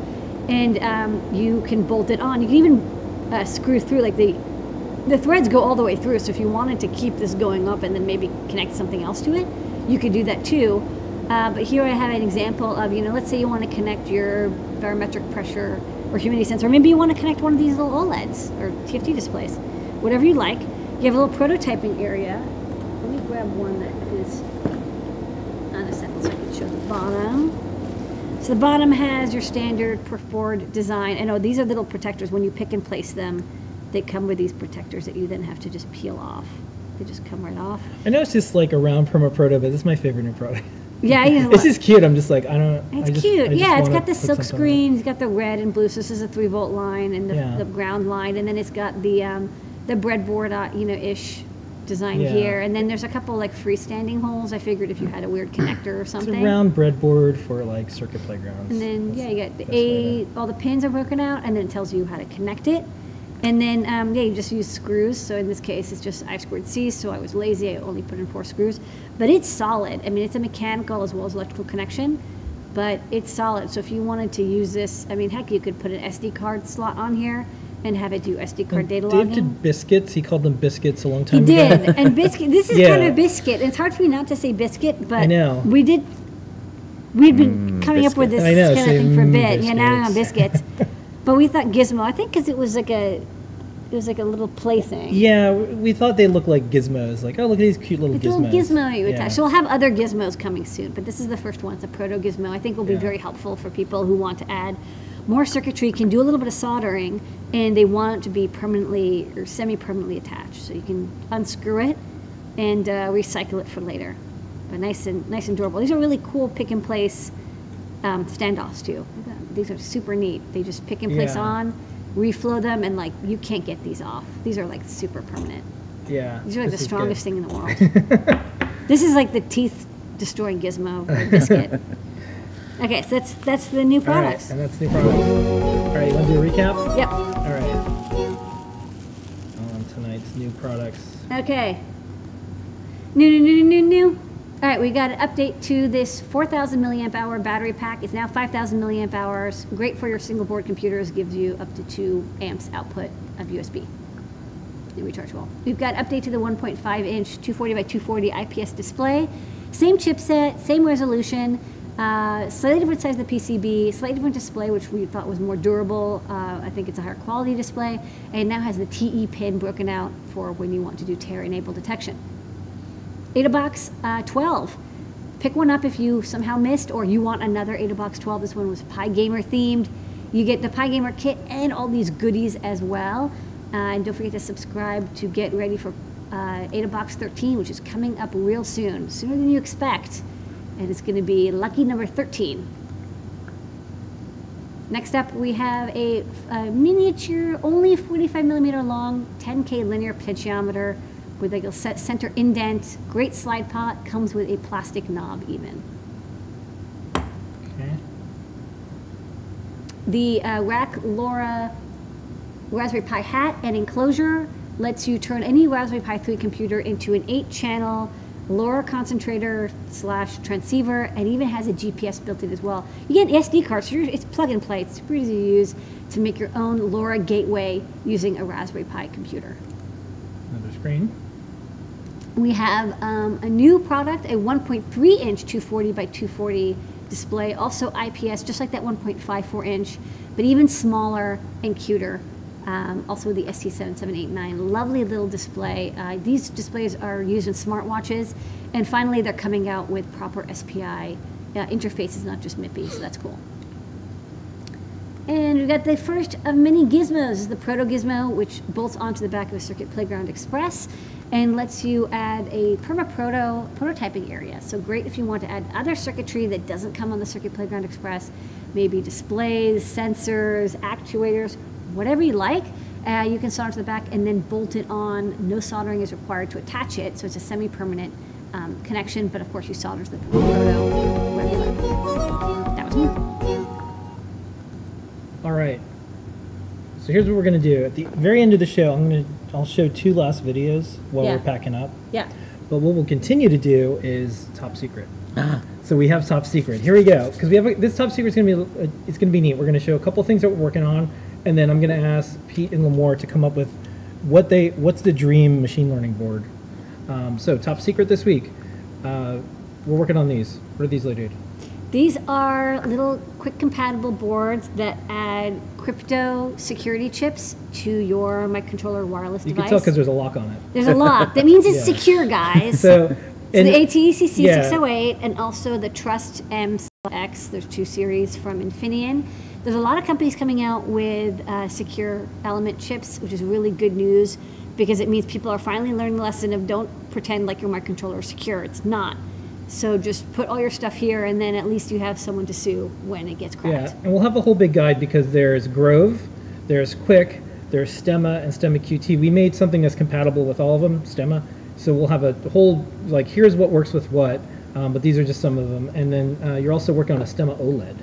and um, you can bolt it on. You can even uh, screw through like the the threads go all the way through. So if you wanted to keep this going up and then maybe connect something else to it, you could do that too. Uh, but here I have an example of, you know, let's say you want to connect your barometric pressure or humidity sensor. Maybe you want to connect one of these little OLEDs or TFT displays, whatever you like. You have a little prototyping area. Let me grab one that is unassembled so I can show the bottom. So the bottom has your standard perfored design. And oh, these are little protectors. When you pick and place them, they come with these protectors that you then have to just peel off. They just come right off. I know it's just like a round promo proto, but this is my favorite new product. Yeah, you It's just cute. I'm just like, I don't. It's I just, cute. Just yeah, it's got the silk screen. It's got the red and blue. So this is a three volt line and the, Yeah. the ground line, and then it's got the um, the breadboard, uh, you know, ish design Yeah. here. And then there's a couple like freestanding holes. I figured if you had a weird connector or something. It's a round breadboard for like circuit playgrounds. And then That's yeah, you got the A. All the pins are broken out, and then it tells you how to connect it. And then um, yeah, you just use screws. So in this case, it's just I squared C. So I was lazy. I only put in four screws, but it's solid. I mean, it's a mechanical as well as electrical connection, but it's solid. So if you wanted to use this, I mean, heck, you could put an SD card slot on here and have it do SD card And data Dave logging. did biscuits. He called them biscuits a long time He time did, and biscuit. This is Yeah. kind of biscuit. It's hard for me not to say biscuit, but I know. we did. We'd been coming up with this know, kind of thing for a "Mm, bit. Yeah, now on biscuits." biscuits. but we thought gizmo. I think because it was like a, it was like a little plaything. yeah, we thought they looked like gizmos. Like, oh, look at these cute little It's a little gizmo you Yeah. attach. So we'll have other gizmos coming soon, but this is the first one. It's a proto gizmo. I think will be Yeah. very helpful for people who want to add more circuitry, can do a little bit of soldering, and they want it to be permanently or semi-permanently attached. So you can unscrew it and uh, recycle it for later. But nice and nice and durable. These are really cool pick and place um, standoffs too. These are super neat. They just pick and place Yeah. on, reflow them, and like you can't get these off. These are like super permanent. Yeah. These are like the strongest thing in the world. this is like the teeth destroying gizmo or biscuit. okay, so that's that's the new All right, products. and that's new products. All right, you want to do a recap? Yep. All right. On tonight's new products. Okay. New, new, new, new, new. All right, we got an update to this 4,000 milliamp hour battery pack. It's now 5,000 milliamp hours. Great for your single board computers. Gives you up to two amps output of USB. And rechargeable. We've got update to the 1.5 inch 240 by 240 IPS display. Same chipset, same resolution. Uh, slightly different size of the PCB, slightly different display, which we thought was more durable. Uh, I think it's a higher quality display, and now has the TE pin broken out for when you want to do tear-enabled detection. AdaBox uh, 12. Pick one up if you somehow missed or you want another AdaBox 12. This one was PyGamer themed. You get the PyGamer kit and all these goodies as well. Uh, and don't forget to subscribe to get ready for uh, AdaBox 13, which is coming up real soon, sooner than you expect. And it's going to be lucky number 13. Next up, we have a, a miniature, only 45 millimeter long, 10K linear potentiometer with like a set center indent. Great slide pot. Comes with a plastic knob even. Okay. The uh, RAK LoRa Raspberry Pi hat and enclosure lets you turn any Raspberry Pi 3 computer into an 8-channel LoRa concentrator slash transceiver and even has a GPS built in as well. You get an SD card, so it's plug and play. It's super easy to use to make your own LoRa gateway using a Raspberry Pi computer. Another screen. We have um, a new product, a 1.3 inch 240 by 240 display, also IPS, just like that 1.54 inch, but even smaller and cuter. Um, also the ST7789, lovely little display. Uh, these displays are used in smartwatches, and finally they're coming out with proper SPI uh, interfaces, not just MIPI, so that's cool. And we've got the first of many gizmos, the Proto Gizmo, which bolts onto the back of a Circuit Playground Express and lets you add a perma-proto prototyping area. So great if you want to add other circuitry that doesn't come on the Circuit Playground Express, maybe displays, sensors, actuators, whatever you like. Uh, you can solder to the back and then bolt it on. No soldering is required to attach it, so it's a semi-permanent um, connection, but of course you solder to the perma-proto regular. That was me. All right. So here's what we're gonna do. At the very end of the show, I'm gonna I'll show two last videos while Yeah. we're packing up. Yeah. But what we'll continue to do is top secret. Ah. So we have top secret. Here we go. Because we have a, this top secret is gonna be uh, it's gonna be neat. We're gonna show a couple things that we're working on, and then I'm gonna ask Pete and Limor to come up with what they what's the dream machine learning board. Um, so top secret this week. Uh, we're working on these. What are these located? These are little Qwiic compatible boards that add crypto security chips to your microcontroller wireless You device. can tell because there's a lock on it. There's a lock. That means it's Yeah. secure, guys. So, So the ATEC yeah. C608 and also the Trust M-X, there's two series from Infineon. There's a lot of companies coming out with uh, secure element chips, which is really good news because it means people are finally learning the lesson of don't pretend like your microcontroller is secure. It's not. So just put all your stuff here and then at least you have someone to sue when it gets cracked. Yeah, and we'll have a whole big guide because there's Grove, there's Qwiic, there's Stemma and Stemma QT. We made something that's compatible with all of them, Stemma. So we'll have a whole like here's what works with what. Um, but these are just some of them. And then uh, you're also working on a Stemma OLED.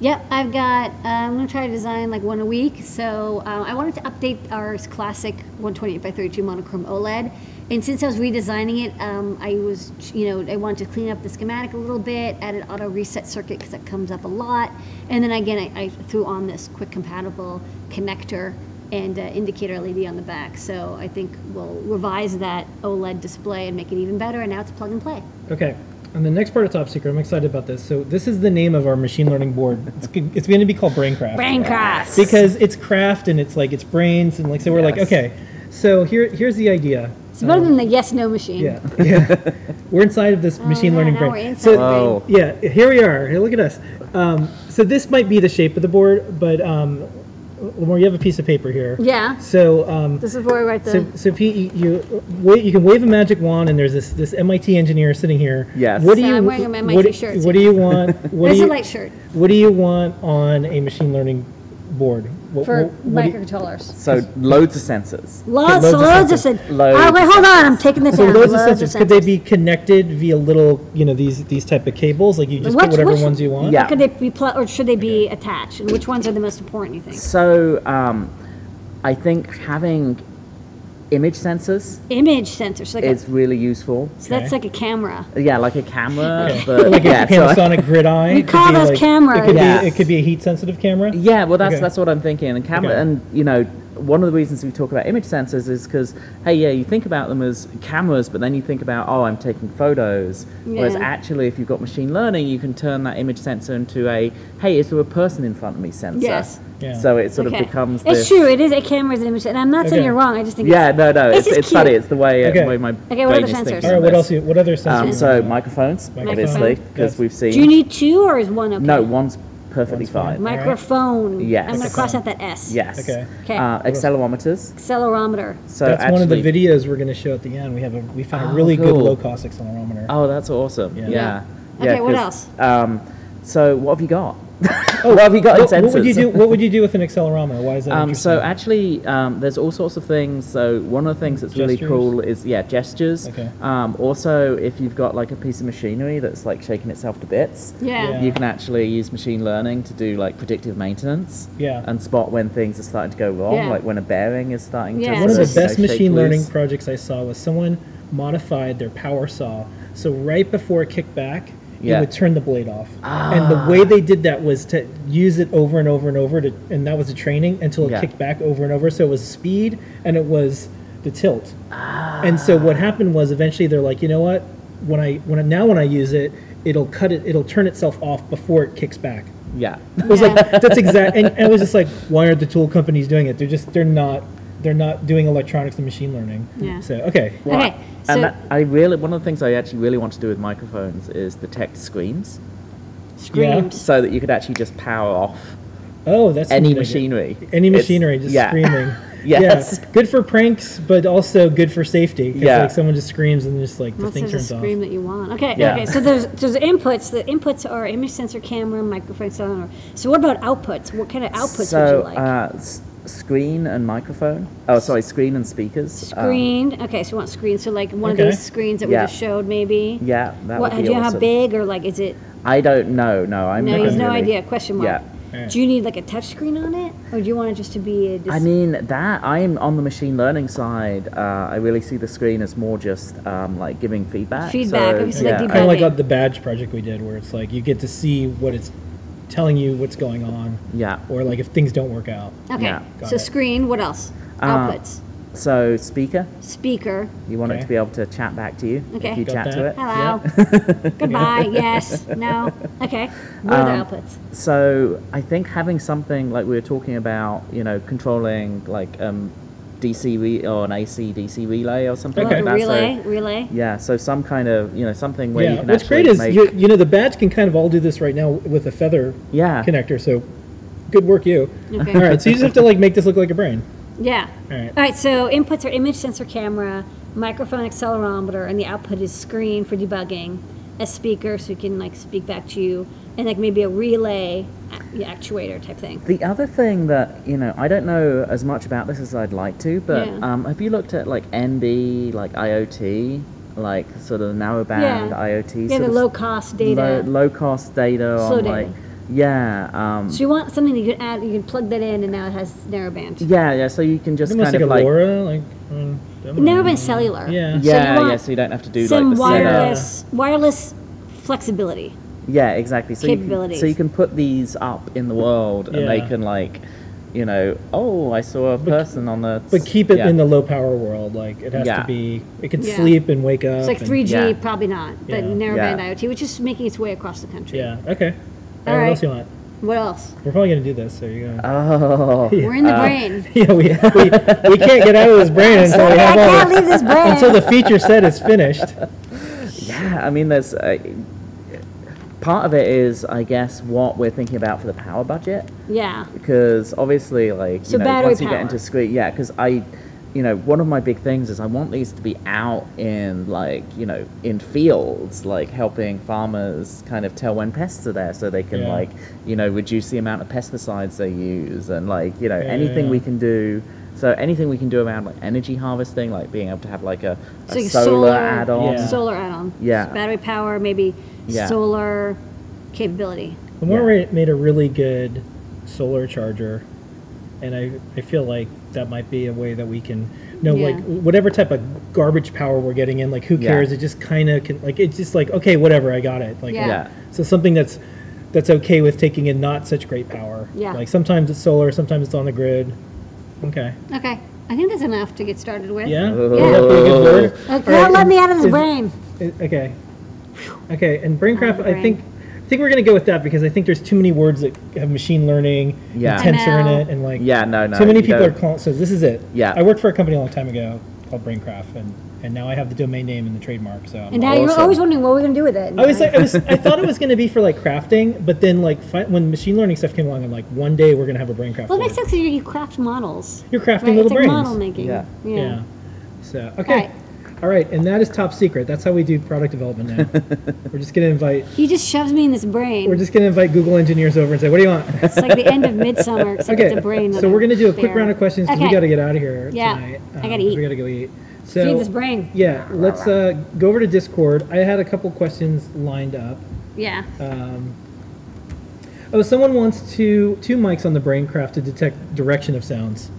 Yep, I've got. Uh, I'm going to try to design like one a week. So uh, I wanted to update our classic 128 by 32 monochrome OLED. And since I was redesigning it, um, I was, you know, I wanted to clean up the schematic a little bit, add an auto reset circuit because that comes up a lot. And then again, I, I threw on this Qwiic compatible connector and uh, indicator LED on the back. So I think we'll revise that OLED display and make it even better. And now it's plug and play. Okay. And the next part of Top Secret, I'm excited about this. So this is the name of our machine learning board. It's, it's going to be called Braincraft. Braincraft. because it's craft and it's like it's brains and like so we're like okay. So here here's the idea. It's better than the yes no machine. Yeah, yeah. we're inside of this machine yeah, learning now brain. we're inside so the brain. Yeah, here we are. Here, look at us. Um, so this might be the shape of the board, but um, Limor, you have a piece of paper here. Yeah. So um, This is where I write the. so, so Pete, you, you wait. You can wave a magic wand, and there's this this MIT engineer sitting here. Yes. What do So you? I'm wearing an MIT what, shirt, What do you want? What It's do a light shirt What do you want on a machine learning board? What, for what- what do you- microcontrollers. So loads of sensors. Lots, loads of loads of sensors. sensors. Loads Oh, wait, hold on. I'm taking this so down. loads of Loads sensors. Could they be connected via little, you know, these these type of cables? Like you just Which- put whatever which- ones you want. Yeah. Could they be pl- or should they be attached? And which ones are the most important? You think? So um, I think having image sensors Image sensors. So, like a, really useful. so that's like a camera. Yeah, like a camera, Okay. but like yeah, a so Panasonic grid eye. We It could call be those like- cameras. It could, Yes. be, it could be a heat sensitive camera. Yeah, well, that's Okay. that's what I'm thinking. And camera, Okay. and you know, one of the reasons we talk about image sensors is because, hey, yeah, you think about them as cameras, but then you think about, oh, I'm taking photos. Whereas actually, if you've got machine learning, you can turn that image sensor into a, hey, is there a person in front of me sensor? Yes. Yeah. So it sort okay. of becomes. It's this, true. It is a camera as an image, and I'm not saying you're wrong. I just think. Yeah, It's, no, no, It's it's, it's funny. It's the way, Okay. the way my Okay, what are brain the is sensors? thinking All right. What else? You, what other sensors? Um, so want? microphones, Microphone. obviously, because Yes. we've seen. do you need two or is one okay? no, one's perfectly One's fine. fine. Microphone. Yes. I'm gonna cross out that S. Yes. Okay. Okay. Uh, accelerometers. Accelerometer. So That's one of the videos we're going to show at the end. We have a we found a Oh, really good low cost accelerometer. Oh, that's awesome. Yeah. Yeah. Yeah. Okay, what 'cause, Um, so what have you got? Oh, what have you got in What, what would you do? What would you do with an accelerometer? Why is that Um, so actually, um, there's all sorts of things. So one of the things that's really cool is yeah, gestures. Okay. Um, also, if you've got like a piece of machinery that's like shaking itself to bits, Yeah. Yeah. you can actually use machine learning to do like predictive maintenance. Yeah. And spot when things are starting to go wrong, Yeah. like when a bearing is starting Yeah. to. One of the best you know, machine learning loose. projects I saw was someone modified their power saw. So right before it kicked back, Yeah. it would turn the blade off. And the ah. way they did that was to use it over and over and over, to, and that was the training until it Yeah. kicked back over and over. So it was speed and it was the tilt. And so what ah. happened was eventually they're like, you know what? When I when I, now when I use it, it'll cut it. It'll turn itself off before it kicks back. Yeah. It was like that's exact, and, and it was just like, why aren't the tool companies doing it? They're just they're not they're not doing electronics and machine learning. Yeah. So okay, Okay, so and that, I really one of the things I actually really want to do with microphones is detect screens, screams. so that you could actually just power off oh that's any a good idea. machinery. any It's- machinery just yeah. screaming. Yes. Yeah, good for pranks, but also good for safety. Yeah. like someone just screams and just like the thing turns off. scream that you want? Okay, Yeah. okay. So there's there's inputs. The inputs are image sensor, camera, microphone, sonar. So what about outputs? What kind of outputs so, would you like? uh, s- screen and microphone. Oh, sorry, screen and speakers. Um, Screen. okay, so you want screen. So like one Okay. of these screens that we just showed, maybe. yeah, that What? would Do be you know how awesome. big or like is it? I don't know. No, I'm No, not you have no idea. Question mark. Yeah. Alright. Do you need like a touch screen on it, or do you want it just to be a? Dis- I mean that I'm on the machine learning side. Uh, I really see the screen as more just um, like giving feedback. Feedback, So, okay, so yeah. like Kind of like uh, the badge project we did, where it's like you get to see what it's telling you what's going on, yeah. or like if things don't work out. okay. yeah. So it. screen. What else? Uh, Outputs. So speaker, Speaker. you want it to be able to chat back to you Okay. if you Got chat to it. Hello. Goodbye. Yes. No. Okay. What are Um, the outputs? So I think having something like we were talking about, you know, controlling like um, DC re- or an AC DC relay or something Okay. Like like a that. So- relay. relay. yeah, so some kind of you know something where you Yeah, can what's actually great is make you, you know the badge can kind of all do this right now with a feather yeah connector. So good work, you. Okay. All right, so you just have to like make this look like a brain. Yeah. All right. All right. So inputs are image sensor, camera, microphone, accelerometer, and the output is screen for debugging, a speaker so you can like speak back to you, and like maybe a relay actuator type thing. The other thing that you know, I don't know as much about this as I'd like to, but Yeah. um, have you looked at like NB, like IoT, like sort of narrowband Yeah. IoT, Yeah, sort the of low cost data. low, low cost data Slow on data. like yeah, um, so you want something that you can add, you can plug that in, and now it has narrowband. yeah, yeah. So you can just kind like of a like LoRa, like. um. Narrowband cellular. Yeah. Yeah, you want yeah. So you don't have to do some like the setup. wireless wireless flexibility. Yeah, exactly. So you, can, so you can put these up in the world, and they can like, you know, oh, I saw a person on the. But keep it yeah. in the low power world. Like it has Yeah. to be. It can Yeah. sleep and wake up. It's like 3G, Yeah. probably not, but Yeah. narrowband Yeah. IoT, which is making its way across the country. Yeah. Okay. All All right. right. What else you want? What else? We're probably gonna do this. So you go. Oh, We're in the uh, brain. yeah, we, we, we can't get out of this brain until we have all can't the, leave this brain. until the feature set is finished. yeah. I mean, there's uh, part of it is, I guess, what we're thinking about for the power budget, yeah. because obviously, like, So you know, battery once you power. get into screen, yeah, because I. You know, one of my big things is I want these to be out in like, you know, in fields, like helping farmers kind of tell when pests are there so they can Yeah. like, you know, reduce the amount of pesticides they use and like, you know, Yeah, anything yeah. we can do. So anything we can do around like energy harvesting, like being able to have like a, a So like solar, add-on. Yeah. Solar add-on. Yeah. Battery power, maybe Yeah. solar capability. The Yeah. Moore made a really good solar charger, and I, I feel like that might be a way that we can know Yeah. like whatever type of garbage power we're getting in. Like who Yeah. cares? It just kind of can like it's just like okay whatever I got it. Like Yeah. Yeah. so something that's that's okay with taking in not such great power. Yeah. Like sometimes it's solar, sometimes it's on the grid. Okay. Okay. I think that's enough to get started with. Yeah. Oh. Would that be a good word? Okay, All right, don't let me out of this is- brain. I- Okay. Okay, and braincraft, brain. I think, I think we're gonna go with that because I think there's too many words that have machine learning, Yeah. and tensor in it, and like Yeah, no, no. too many people are don't- calling. So this is it. Yeah. I worked for a company a long time ago called Braincraft, and and now I have the domain name and the trademark. So I'm And now you're always wondering what we're going to do with it. I was like, I was, I thought it was gonna be for like crafting, but then like fi- when machine learning stuff came along, I'm like, one day we're gonna have a Braincraft. well, it word. makes sense because you craft models. You're crafting Right? little It's like brains. model making. Yeah. Yeah. So okay. right. All right, and that is top secret. That's how we do product development now. we're just gonna invite He just shoves me in this brain. we're just gonna invite Google engineers over and say, "What do you want?" it's like the end of midsummer, except okay, it's a brain. so we're gonna do a quick bear. round of questions because we got to get out of here Yeah, tonight. I gotta um, 'cause eat. We gotta go eat. So Feed this brain. Yeah, let's uh, go over to Discord. I had a couple questions lined up. Yeah. Um, oh, someone wants two two mics on the Braincraft to detect direction of sounds.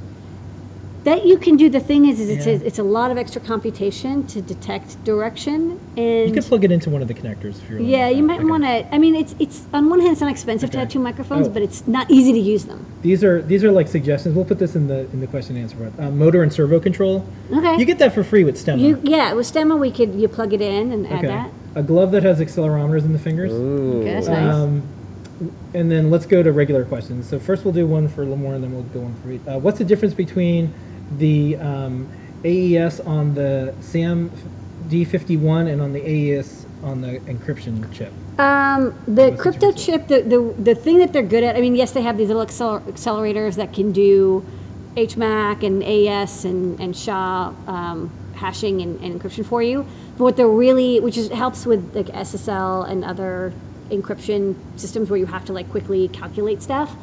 That you can do. The thing is, is it's, Yeah. a, it's a lot of extra computation to detect direction, And You and could plug it into one of the connectors if you're. yeah, you might Okay. want to. I mean, it's it's on one hand, it's not expensive to have two microphones, Oh. but it's not easy to use them. These are these are like suggestions. We'll put this in the in the question and answer part. Uh, motor and servo control. Okay. You get that for free with Stemma. You yeah, with Stemma we could you plug it in and add okay. that. A glove that has accelerometers in the fingers. Ooh. Okay, that's nice. Um, and then let's go to regular questions. So first we'll do one for Limor, and then we'll go one for each. Uh, what's the difference between the um, AES on the SAM D51 and on the AES on the encryption chip? Um, the crypto chip, the, the the thing that they're good at. I mean, yes, they have these little acceler- accelerators that can do HMAC and AES and and SHA um, hashing and, and encryption for you. But what they're really, which is helps with like SSL and other encryption systems where you have to like quickly calculate stuff.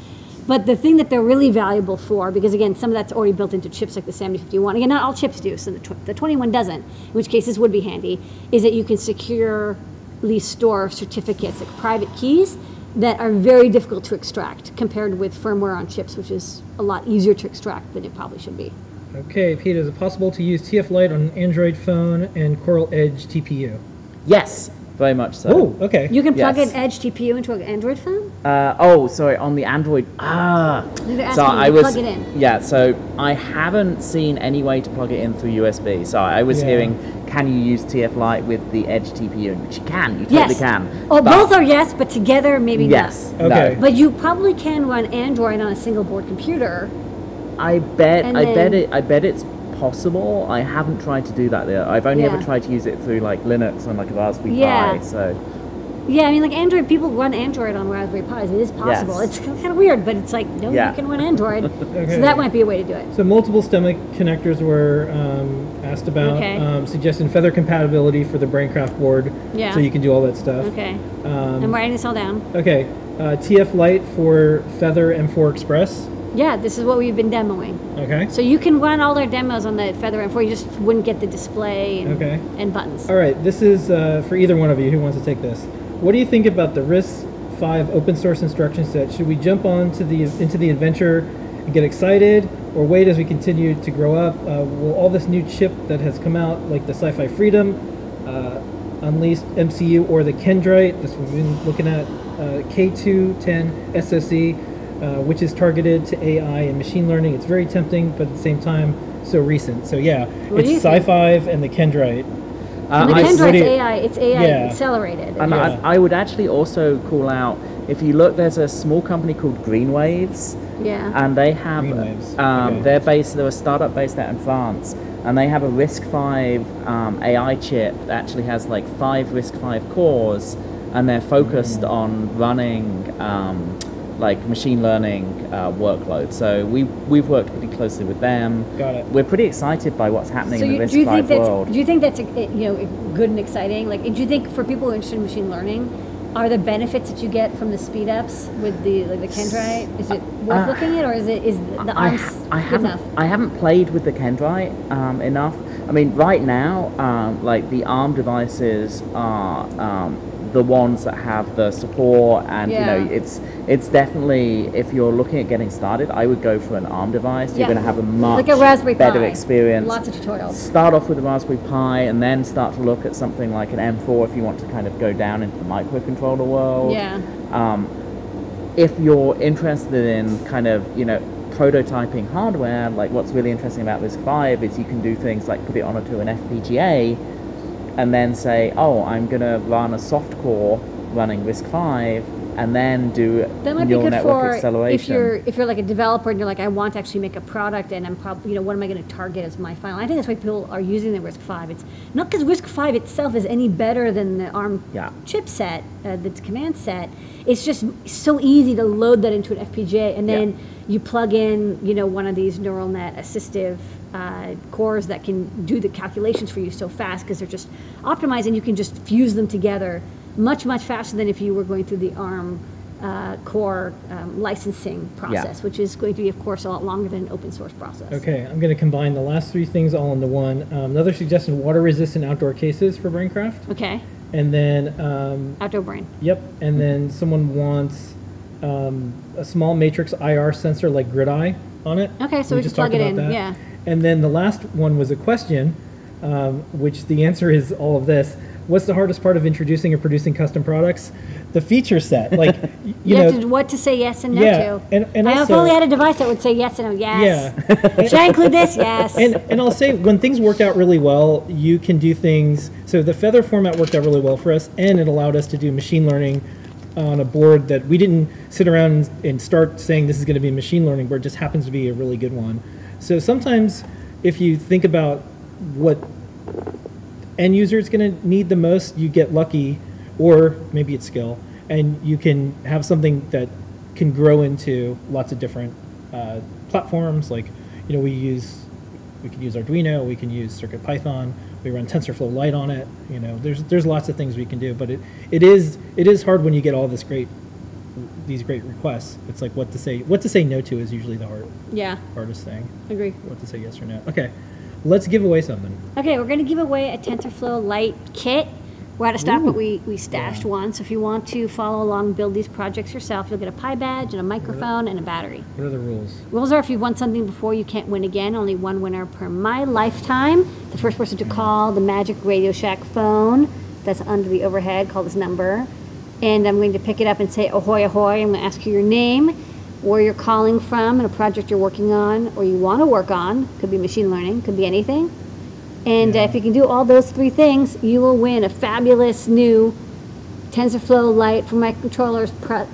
But the thing that they're really valuable for, because again, some of that's already built into chips like the 7051. Again, not all chips do, so the, tw- the 21 doesn't. In which case, this would be handy. Is that you can securely store certificates, like private keys, that are very difficult to extract compared with firmware on chips, which is a lot easier to extract than it probably should be. Okay, Pete, is it possible to use TF Lite on an Android phone and Coral Edge TPU? Yes, very much so. Oh, okay. You can plug Yes. an Edge TPU into an Android phone. Uh, oh, sorry, on the Android. Ah. So you I to was. plug it in. Yeah, so I haven't seen any way to plug it in through USB. So I was Yeah. hearing, can you use TF Lite with the Edge TPU? Which you can, you totally yes. can. Oh, But- both are yes, but together maybe Yes. not. Okay. No. But you probably can run Android on a single board computer. I bet. And I bet it. I bet it's possible. I haven't tried to do that there. I've only ever tried to use it through like Linux on like a Raspberry Yeah. Pi. So Yeah, I mean, like Android, people run Android on Raspberry Pis. It is possible. Yes. It's kind of weird, but it's like, no, Yeah. you can run Android. Okay. So that might be a way to do it. So multiple Stemma connectors were um, asked about, Okay. um, suggesting feather compatibility for the Braincraft board, Yeah. so you can do all that stuff. Okay. Um, I'm writing this all down. Okay, uh, TF Lite for Feather M4 Express. Yeah, this is what we've been demoing. Okay. So you can run all their demos on the Feather M4. You just wouldn't get the display and, Okay. and buttons. All right, this is uh, for either one of you who wants to take this. What do you think about the RISC V open source instruction set? Should we jump on to the into the adventure and get excited, or wait as we continue to grow up? Uh, will all this new chip that has come out, like the SiFive Freedom, uh, Unleashed MCU, or the Kendryte, this we've been looking at, uh, K210 SoC, uh, which is targeted to AI and machine learning. It's very tempting, but at the same time, so recent. So yeah, What it's? SiFive and the Kendryte. And the Uh, Kendryte's you- AI, it's AI Yeah. accelerated. And Yeah. I, I would actually also call out if you look, there's a small company called Greenwaves, yeah. and they have Greenwaves, um, okay. they're based. They're a startup based out in France, and they have a RISC V um, AI chip that actually has like five RISC V cores, and they're focused Mm. on running um, like machine learning uh, workloads. So we we've worked pretty closely with them. Got it. We're pretty excited by what's happening so in you, the do you think world. do you think that's uh, you know good and exciting? Like, do you think for people who are interested in machine learning, are the benefits that you get from the speed ups with the like the Kendryte? Is it worth Uh, looking at, or is it is the I, arms I good haven't enough? I haven't played with the Kendryte um, enough. I mean, right now, um, like the ARM devices are um, the ones that have the support, and you know, it's it's definitely if you're looking at getting started, I would go for an ARM device. Yeah. You're going to have a much Like a Raspberry better Pi. experience. Lots of tutorials. Start off with a Raspberry Pi, and then start to look at something like an M4 if you want to kind of go down into the microcontroller world Yeah. um, if you're interested in kind of you know prototyping hardware like what's really interesting about this 5 is you can do things like put it onto an FPGA and then say oh I'm gonna run a soft core running RISC V and then do That might be neural good network for if acceleration. you're if you're like a developer and you're like I want to actually make a product and I'm probably you know what am I going to target as my final. I think that's why people are using the RISC V. It's not because RISC V itself is any better than the ARM Yeah. chipset, uh, the command set. It's just so easy to load that into an FPGA and then Yeah. you plug in you know one of these neural net assistive uh, cores that can do the calculations for you so fast because they're just optimized and you can just fuse them together much much faster than if you were going through the ARM uh, core um, licensing process, which is going to be, of course, a lot longer than an open source process. Okay, I'm going to combine the last three things all into one. Um, another suggestion: water-resistant outdoor cases for Braincraft, Okay. and then um, Outdoor brain. Yep, and then someone wants um, a small matrix IR sensor like Grid Eye on it. Okay, so we just plug it in, that. yeah. And then the last one was a question, um, which the answer is all of this. What's the hardest part of introducing or producing custom products? The feature set, like you, You, know. have to what to say yes and no Yeah, to. and- and I if only had a device that would say yes and no. Yes. Yeah. Should I include this? Yes. and, and I'll say when things work out really well, you can do things. So the Feather format worked out really well for us, and it allowed us to do machine learning on a board that we didn't sit around and, and start saying this is going to be a machine learning board. It just happens to be a really good one. So sometimes, if you think about what end user is going to need the most, you get lucky, or maybe it's skill, and you can have something that can grow into lots of different uh, platforms. Like, you know, we use we can use Arduino, we can use Circuit Python, we run TensorFlow Lite on it. You know, there's there's lots of things we can do, but it, it is it is hard when you get all this great these great requests. It's like what to say what to say no to is usually the hard yeah. hardest thing. Agree. What to say yes or no. Okay, let's give away something. Okay, we're going to give away a TensorFlow Lite kit. We're out of stock, but we, we stashed Yeah. one. So if you want to follow along, build these projects yourself, you'll get a PyBadge and a microphone and a battery. What are the rules? Rules are if you've won something before, you can't win again. Only one winner per my lifetime. The first person to mm-hmm. call the Magic Radio Shack phone that's under the overhead, call this number. And I'm going to pick it up and say, ahoy, ahoy. I'm going to ask you your name, where you're calling from, and a project you're working on or you want to work on. Could be machine learning, could be anything. And uh, if you can do all those three things, you will win a fabulous new TensorFlow Lite for microcontrollers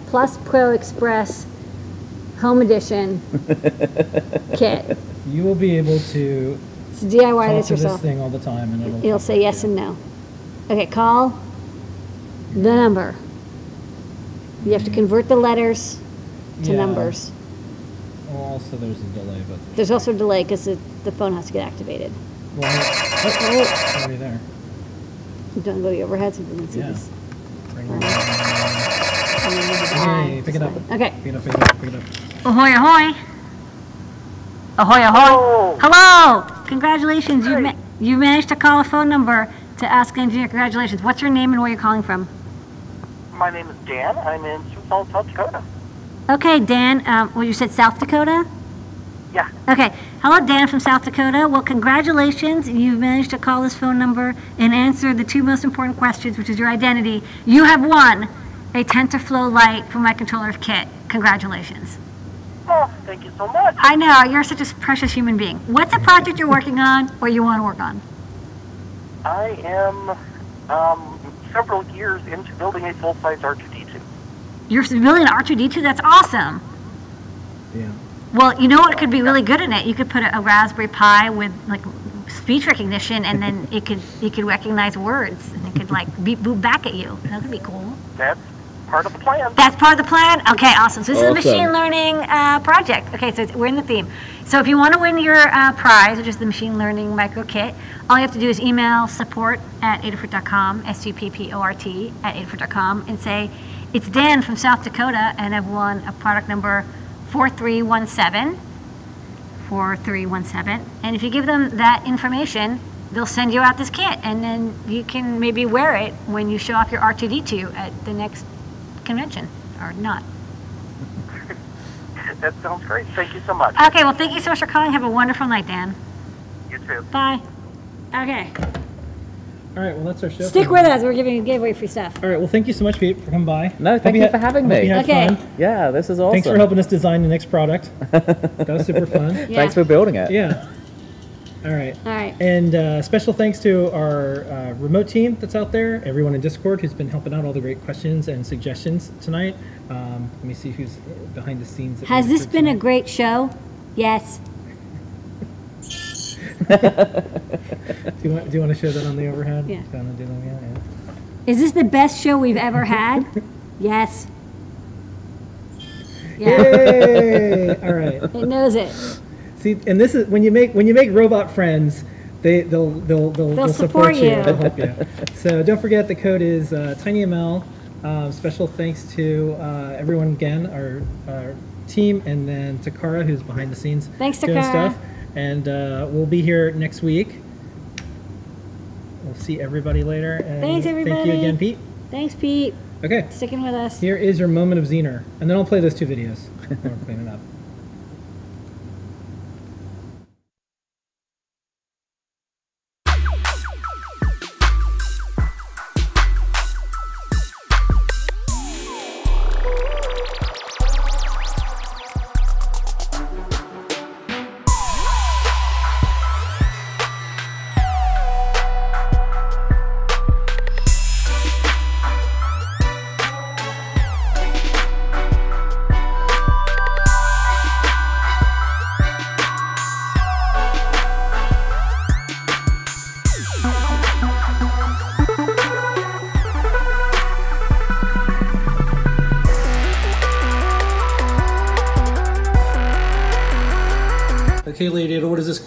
Plus Pro Express Home Edition kit. You will be able to So DIY talk this to this thing all the time, and it'll It'll say yes and no. Okay, call the number. You have to convert the letters to Yeah. numbers. Well, also there's a delay, but There's also a delay because the, the phone has to get activated. well, oh, oh, already there. Don't go to the overhead so you can see Yeah. this. Bring it in. And then there's a Hey, pick it up. Okay. Pick it up, pick it up, pick it up. Ahoy, ahoy. Ahoy, ahoy. Hello. Congratulations. You ma- you managed to call a phone number to ask an engineer. Congratulations. What's your name and where you're calling from? My name is Dan. I'm in Sioux Falls, South Dakota. Okay, Dan. Um, well, you said South Dakota? Yeah. Okay. Hello, Dan from South Dakota. Well, congratulations. You've managed to call this phone number and answer the two most important questions, which is your identity. You have won a TensorFlow Lite from my controllers kit. Congratulations. Oh, thank you so much. I know, you're such a precious human being. What's a project you're working on or you want to work on? I am um, several years into building a full-size R2D2. You're building an R2D2? That's awesome. Yeah. Well, you know what could be really good in it? You could put a, a Raspberry Pi with like speech recognition and then it could it could recognize words and it could like beep boop back at you. That would be cool. That's part of the plan. That's part of the plan? Okay, awesome. So this Awesome. is a machine learning uh, project. Okay, so it's, we're in the theme. So if you want to win your uh, prize, which is the machine learning micro kit, all you have to do is email support at adafruit.com, S-U-P-P-O-R-T, at adafruit.com, and say, it's Dan from South Dakota, and I've won a product number 4317. 4317. And if you give them that information, they'll send you out this kit, and then you can maybe wear it when you show off your R2D2 at the next convention, or not. That sounds great. Thank you so much. Okay, well, thank you so much for calling. Have a wonderful night, Dan. You too. Bye. Okay. All right. Well, that's our show. Stick with us. We're giving you giveaway free stuff. All right. Well, thank you so much, Pete, for coming by. No, thank you had- for having hope me. you had Okay. fun. Yeah, this is awesome. Thanks for helping us design the next product. that was super fun. Yeah. Thanks for building it. Yeah. All right. All right. And uh, special thanks to our uh, remote team that's out there, everyone in Discord who's been helping out all the great questions and suggestions tonight. Um, let me see who's behind the scenes. Has this been a great show? Yes. Do you want Do you want to show that on the overhead? Yeah. Do that, yeah, yeah. Is this the best show we've ever had? yes. Yeah. Yay! all right. It knows it. See, and this is when you make when you make robot friends, they they'll they'll they'll, They'll support you. They'll help you. So don't forget the code is uh, tinyml. Um, special thanks to uh, everyone again, our, our team, and then Takara who's behind the scenes Thanks, doing Takara. stuff. And uh, we'll be here next week. We'll see everybody later. And Thanks, Thank you again, Pete. Thanks, Pete. Okay, Sticking with us. here is your moment of Zener, and then I'll play those two videos. we're cleaning up.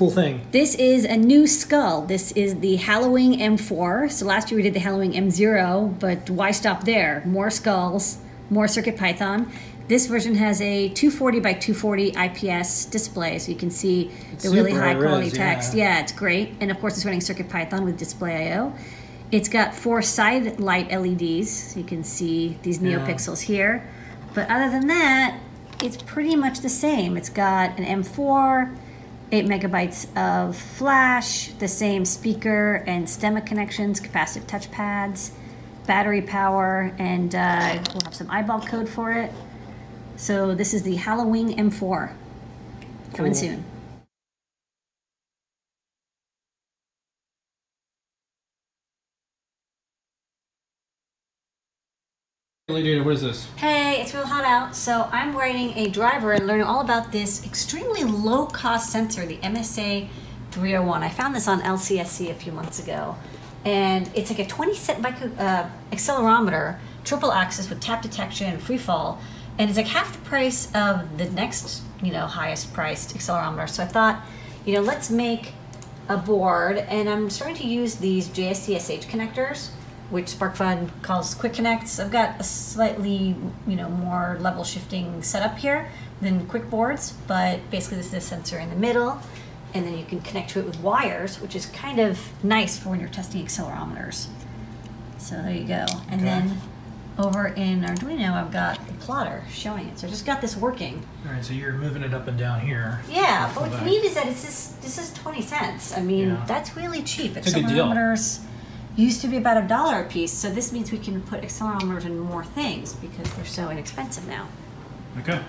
Cool thing? This is a new skull. This is the Halloween M4. So last year we did the Halloween M0, but why stop there? More skulls, more Circuit Python. This version has a 240 by 240 IPS display, so you can see the really high quality res, text. yeah. Yeah, it's great. And of course, it's running Circuit Python with displayio. It's got four side light LEDs, so you can see these Yeah. NeoPixels here. But other than that, it's pretty much the same. It's got an M4, 8 megabytes of flash, the same speaker and stemma connections, capacitive touchpads, battery power, and uh, we'll have some eyeball code for it. So this is the Halloween M4 coming Cool. soon. What is this? Hey, it's real hot out, so I'm writing a driver and learning all about this extremely low cost sensor, the MSA 301. I found this on LCSC a few months ago, and it's like a 20 cent uh, accelerometer, triple axis with tap detection and free fall, and it's like half the price of the next, you know, highest priced accelerometer. So I thought, you know, let's make a board, and I'm starting to use these JSTSH connectors which SparkFun calls Qwiic Connects. I've got a slightly, you know, more level shifting setup here than Qwiic Boards, but basically this is a sensor in the middle, and then you can connect to it with wires, which is kind of nice for when you're testing accelerometers. So there you go. And Okay. then over in Arduino, I've got the plotter showing it. So I just got this working. All right, so you're moving it up and down here. Yeah, but what's neat is that it's just, this is 20 cents. I mean, Yeah. that's really cheap. It's used to be about a dollar a piece, so this means we can put accelerometers in more things because they're so inexpensive now. Okay.